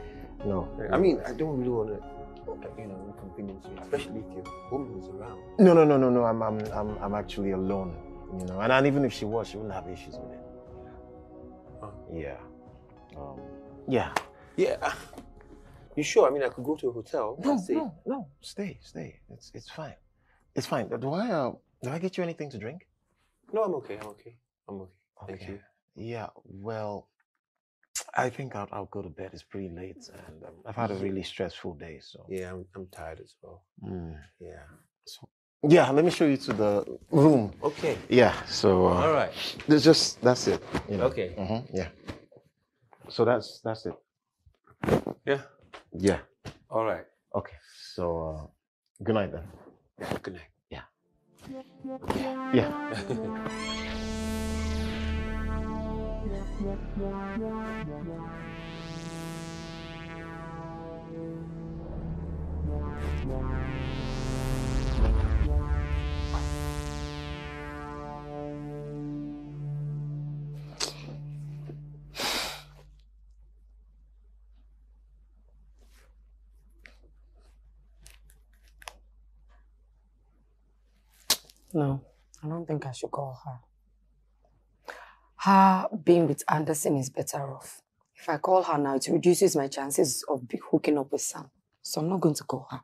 No. I mean, I don't really want to, you know, inconvenience you, especially if your woman was around. No, no, no, no, no. I'm, I'm, I'm, I'm actually alone. You know, and, and even if she was, she wouldn't have issues with it. Yeah. Um, yeah. Yeah. You sure? I mean, I could go to a hotel. No, no, no. Stay, stay. It's, it's fine. It's fine. Do I, uh, do I get you anything to drink? No, I'm okay. I'm okay. I'm okay. Thank you. Yeah. Well, I think I'll, I'll go to bed. It's pretty late, and um, I've had a really stressful day. So. Yeah, I'm, I'm tired as well. Mm. Yeah. So, yeah, let me show you to the room. Okay. Yeah. So. Uh, All right. There's just that's it. You know. Okay. Mhm, Yeah. So that's that's it. Yeah. Yeah. All right. Okay. So uh, good night then. Yeah. Good night. Yeah. Yeah. Yeah. No, I don't think I should call her. Her being with Anderson is better off. If I call her now, it reduces my chances of hooking up with Sam. So I'm not going to call her.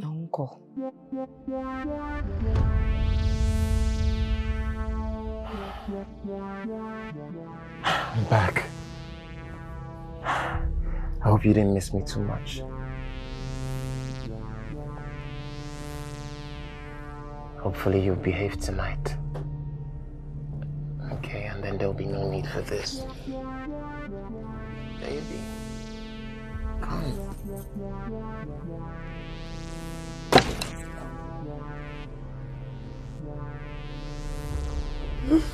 I won't call. I'm back. I hope you didn't miss me too much. Hopefully you'll behave tonight. And there'll be no need for this. Baby. Come.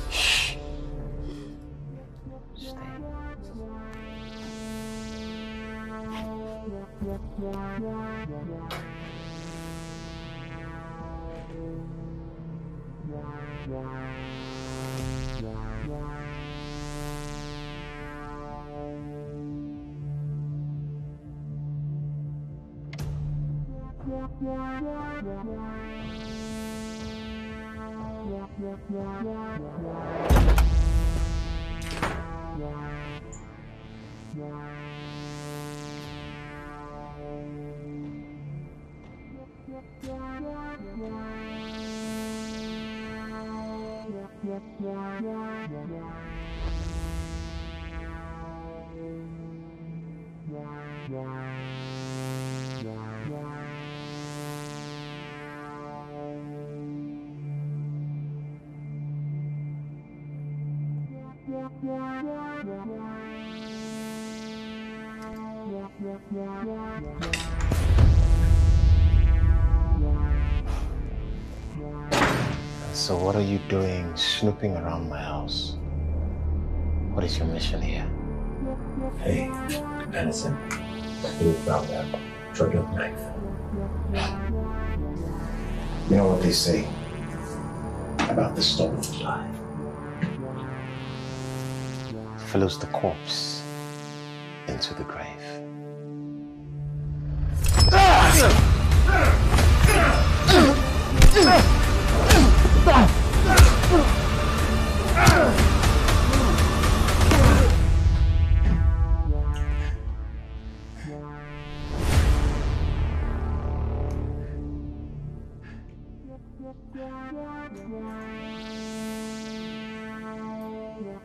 Shh. Stay. Yeah. So what are you doing snooping around my house? What is your mission here? Hey, Anderson, you found that trigger knife. You know what they say about the stolen fly? Follows the corpse into the grave.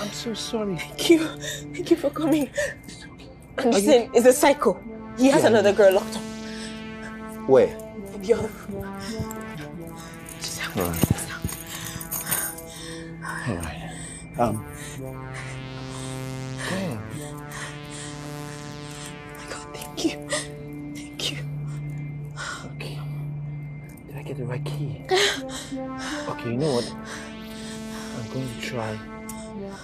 I'm so sorry. Thank you. Thank you for coming. Anderson is a psycho. He has Yeah. another girl locked up Where? in the other room. All right. All right. Um. Damn. Thank you. Thank you. Okay. Did I get the right key? Okay, you know what? I'm going to try.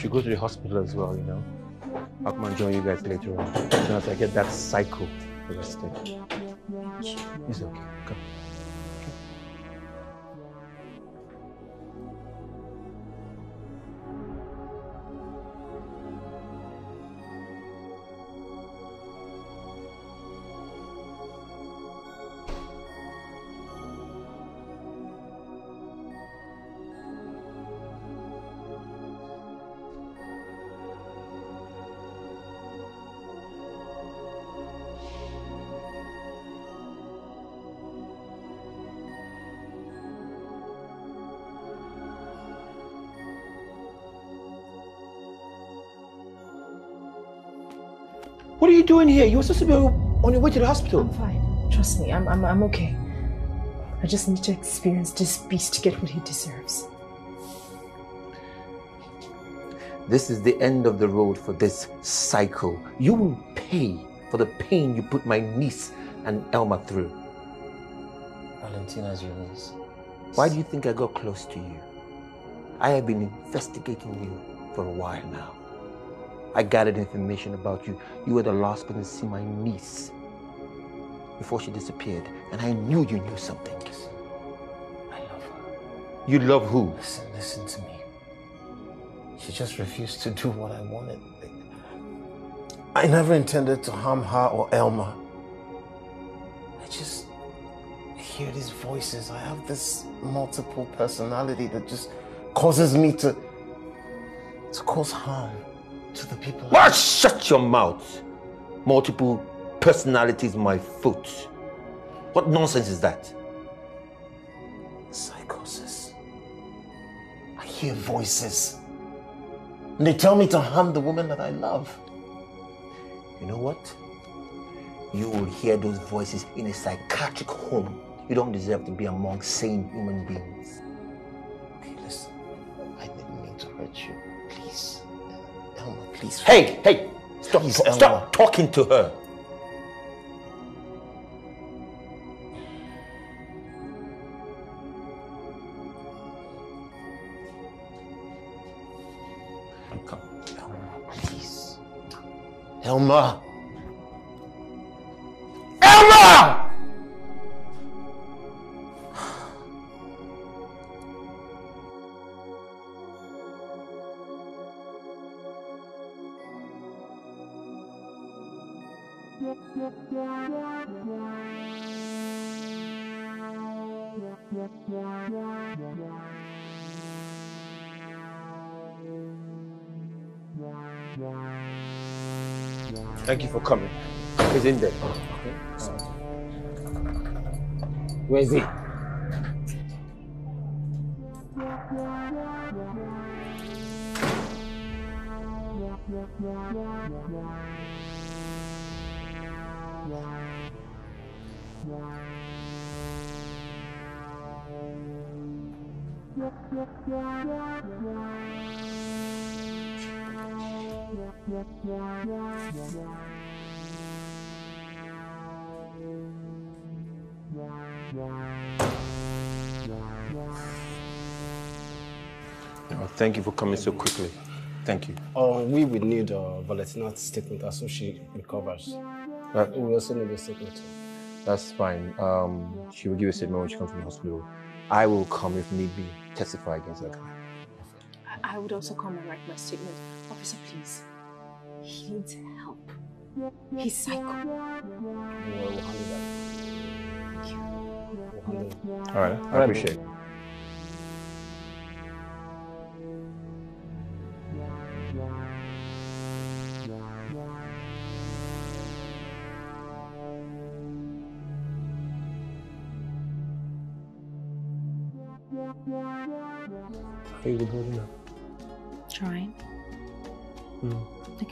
should go to the hospital as well, you know. I'll come and join you guys later on. As soon as I get that cycle arrested. It's okay. Come. Doing here? You were supposed to be on your way to the hospital. I'm fine. Trust me, I'm, I'm, I'm okay. I just need to experience this beast to get what he deserves. This is the end of the road for this cycle. You will pay for the pain you put my niece and Elma through. Valentina's your niece. Why do you think I got close to you? I have been investigating you for a while now. I gathered information about you. You were the last person to see my niece before she disappeared, and I knew you knew something. I love her. You love who? Listen, listen to me. She just refused to do what I wanted. I never intended to harm her or Elma. I just hear these voices. I have this multiple personality that just causes me to to cause harm to the people. What? Shut your mouth. Multiple personalities, my foot. What nonsense is that? Psychosis. I hear voices. And they tell me to harm the woman that I love. You know what? You will hear those voices in a psychiatric home. You don't deserve to be among sane human beings. Okay, listen. I didn't mean to hurt you. Please. Hey, hey! Stop, Please, stop talking to her. Come. Elma, please. Elma! Elma! Thank you for coming. He's in there. Where is he? Oh, thank you for coming so quickly. Thank you. Or we will need uh, Valentina's statement as soon as she recovers. That, We also need a statement too. that's fine. Um, she will give a statement when she comes from the hospital. I will come if need be, testify against that guy. I, I would also come and write my statement. Officer, please. He needs help. He's psycho. We'll, we'll handle that. We'll handle it. All right, I All right, appreciate it.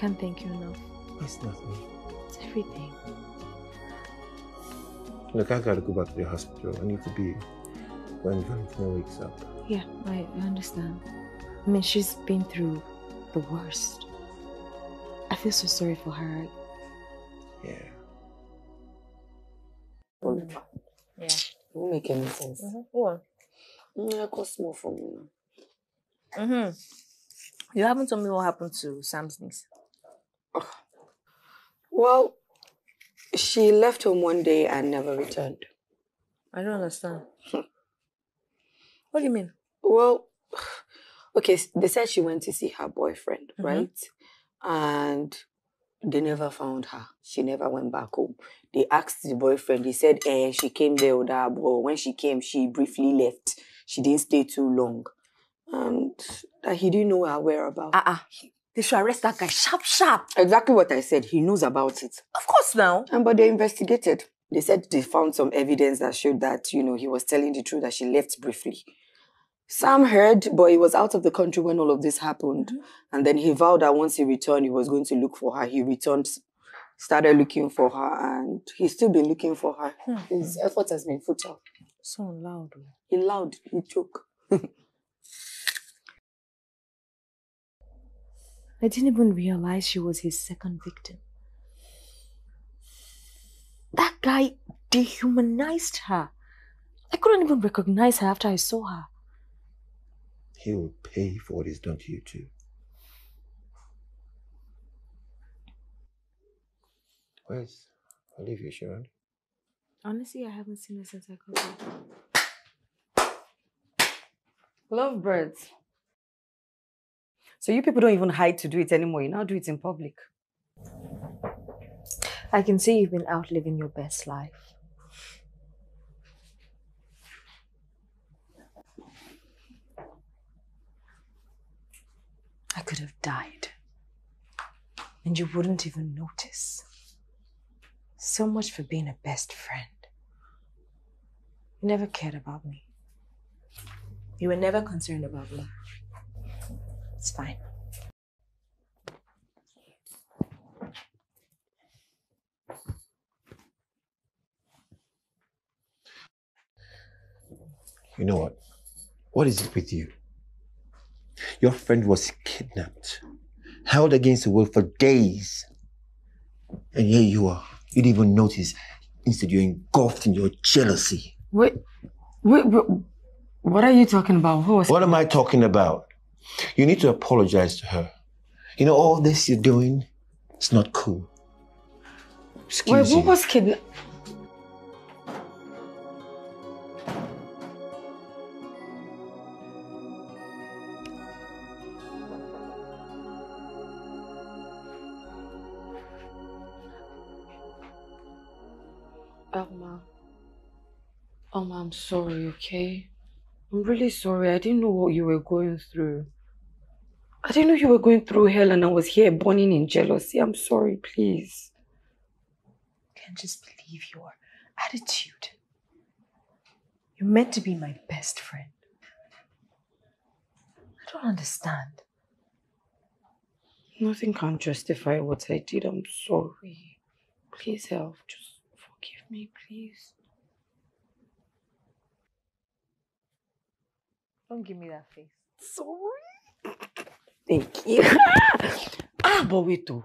Can't thank you enough. It's nothing. It's everything. Look, I gotta go back to the hospital. I need to be when Valentina wakes up. Yeah, I, I understand. I mean, she's been through the worst. I feel so sorry for her. Yeah. Oliver. Yeah. Won't make any sense. What? Mm, I got small for me now. Mm-hmm. You haven't told me what happened to Sam's niece. Well, she left home one day and never returned. I don't understand. what do you mean? Well, okay, they said she went to see her boyfriend, Mhm. right? And they never found her. She never went back home. They asked the boyfriend, he said, eh, she came there with her, but when she came, she briefly left. She didn't stay too long. And that he didn't know her whereabouts. Uh-uh. They should arrest that guy sharp, sharp. Exactly what I said. He knows about it. Of course now. And but they investigated. They said they found some evidence that showed that, you know, he was telling the truth that she left briefly. Sam heard, but he was out of the country when all of this happened. Mm-hmm. And then he vowed that once he returned, he was going to look for her. He returned, started looking for her, and he's still been looking for her. Hmm. His effort has been futile. So loud. He loud, he joke. I didn't even realize she was his second victim. That guy dehumanized her. I couldn't even recognize her after I saw her. He'll pay for what he's done to you too. Where's Olivia, Sharon? Honestly, I haven't seen her since I got back. Lovebirds. So you people don't even hide to do it anymore. You now do it in public. I can see you've been out living your best life. I could have died. And you wouldn't even notice. So much for being a best friend. You never cared about me. You were never concerned about me. It's fine. You know what? What is it with you? Your friend was kidnapped, held against the will for days. And here you are. You didn't even notice. Instead, you're engulfed in your jealousy. Wait, wait, wait what are you talking about? Who was What am I talking about? You need to apologize to her. You know, all this you're doing, it's not cool. Wait, Excuse who you. was kidnapped? Alma. Alma, I'm sorry, okay? I'm really sorry. I didn't know what you were going through. I didn't know you were going through hell and I was here burning in jealousy. I'm sorry, please. I can't just believe your attitude. You're meant to be my best friend. I don't understand. Nothing can justify what I did. I'm sorry. Please help. Just forgive me, please. Don't give me that face. Sorry. Thank you. ah, but wait, though.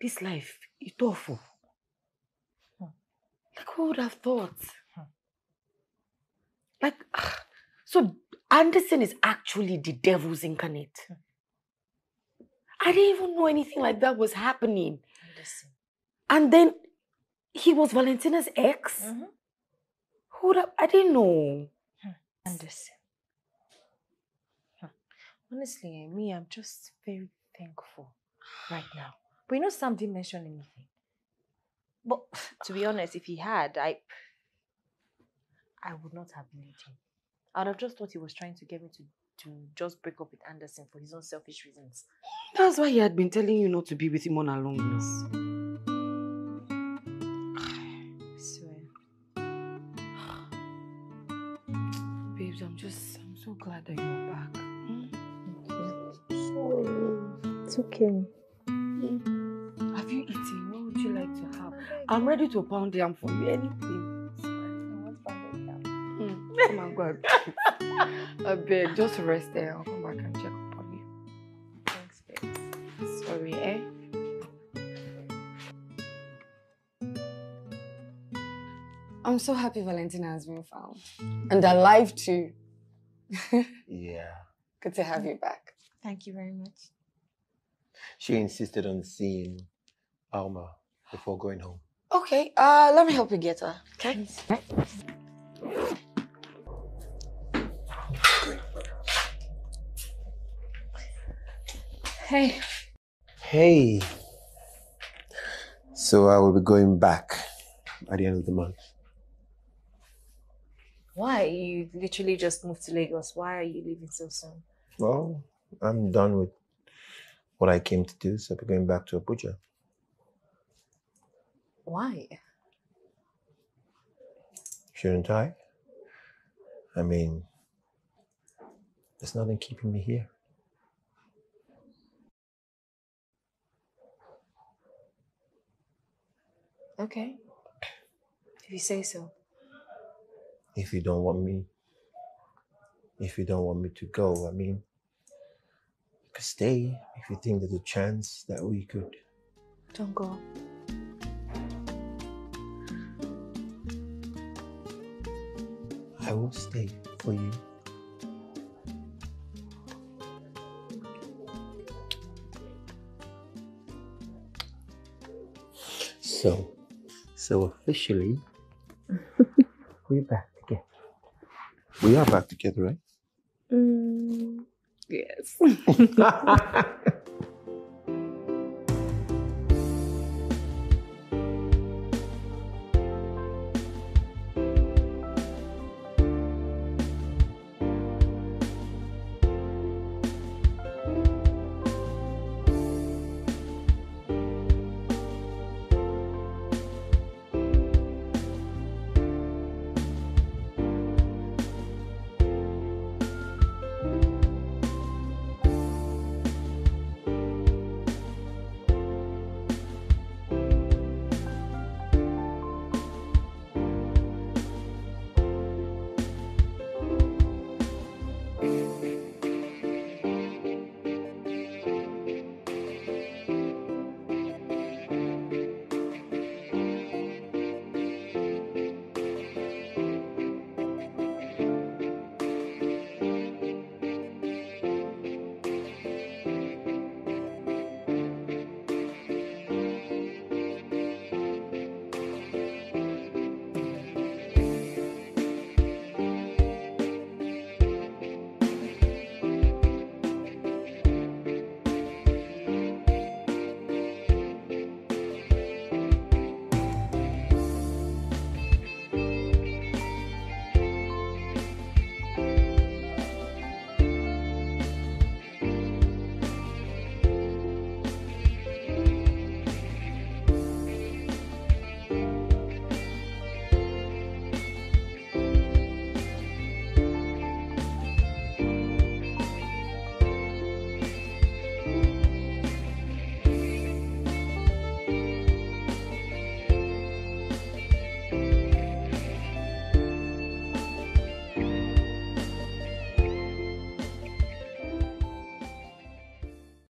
This life is awful. Like, who would have thought? Like, ah, so Anderson is actually the devil's incarnate. I didn't even know anything like that was happening. Anderson. And then he was Valentina's ex. Mm-hmm. Hold up, I didn't know. Anderson. Honestly, eh, me, I'm just very thankful right now. But you know, Sam didn't mention anything. But to be honest, if he had, I I would not have believed him. I would have just thought he was trying to get me to, to just break up with Anderson for his own selfish reasons. That's why he had been telling you not to be with him on a long now. Swear. Babes, I'm just, I'm so glad that you're back. It's okay. Have you eaten? What would you like to have? I'm ready to pound yam for you. Anything. Mm, Oh my God. I beg, just rest there. I'll come back and check up on you. Thanks, babe. Sorry, eh? I'm so happy Valentina has been found. And alive too. Yeah. Good to have you back. Thank you very much. She insisted on seeing Alma before going home. Okay, uh, let me help you get her. Okay? Hey. Hey. So I will be going back at the end of the month. Why? You literally just moved to Lagos. Why are you leaving so soon? Well, I'm done with what I came to do, so I'll be going back to Abuja. Why? Shouldn't I? I mean, there's nothing keeping me here. Okay. If you say so. If you don't want me, if you don't want me to go, I mean, stay if you think there's a chance that we could. Don't go. I will stay for you. So, so officially, we're back together. We are back together, right? Mm, yes.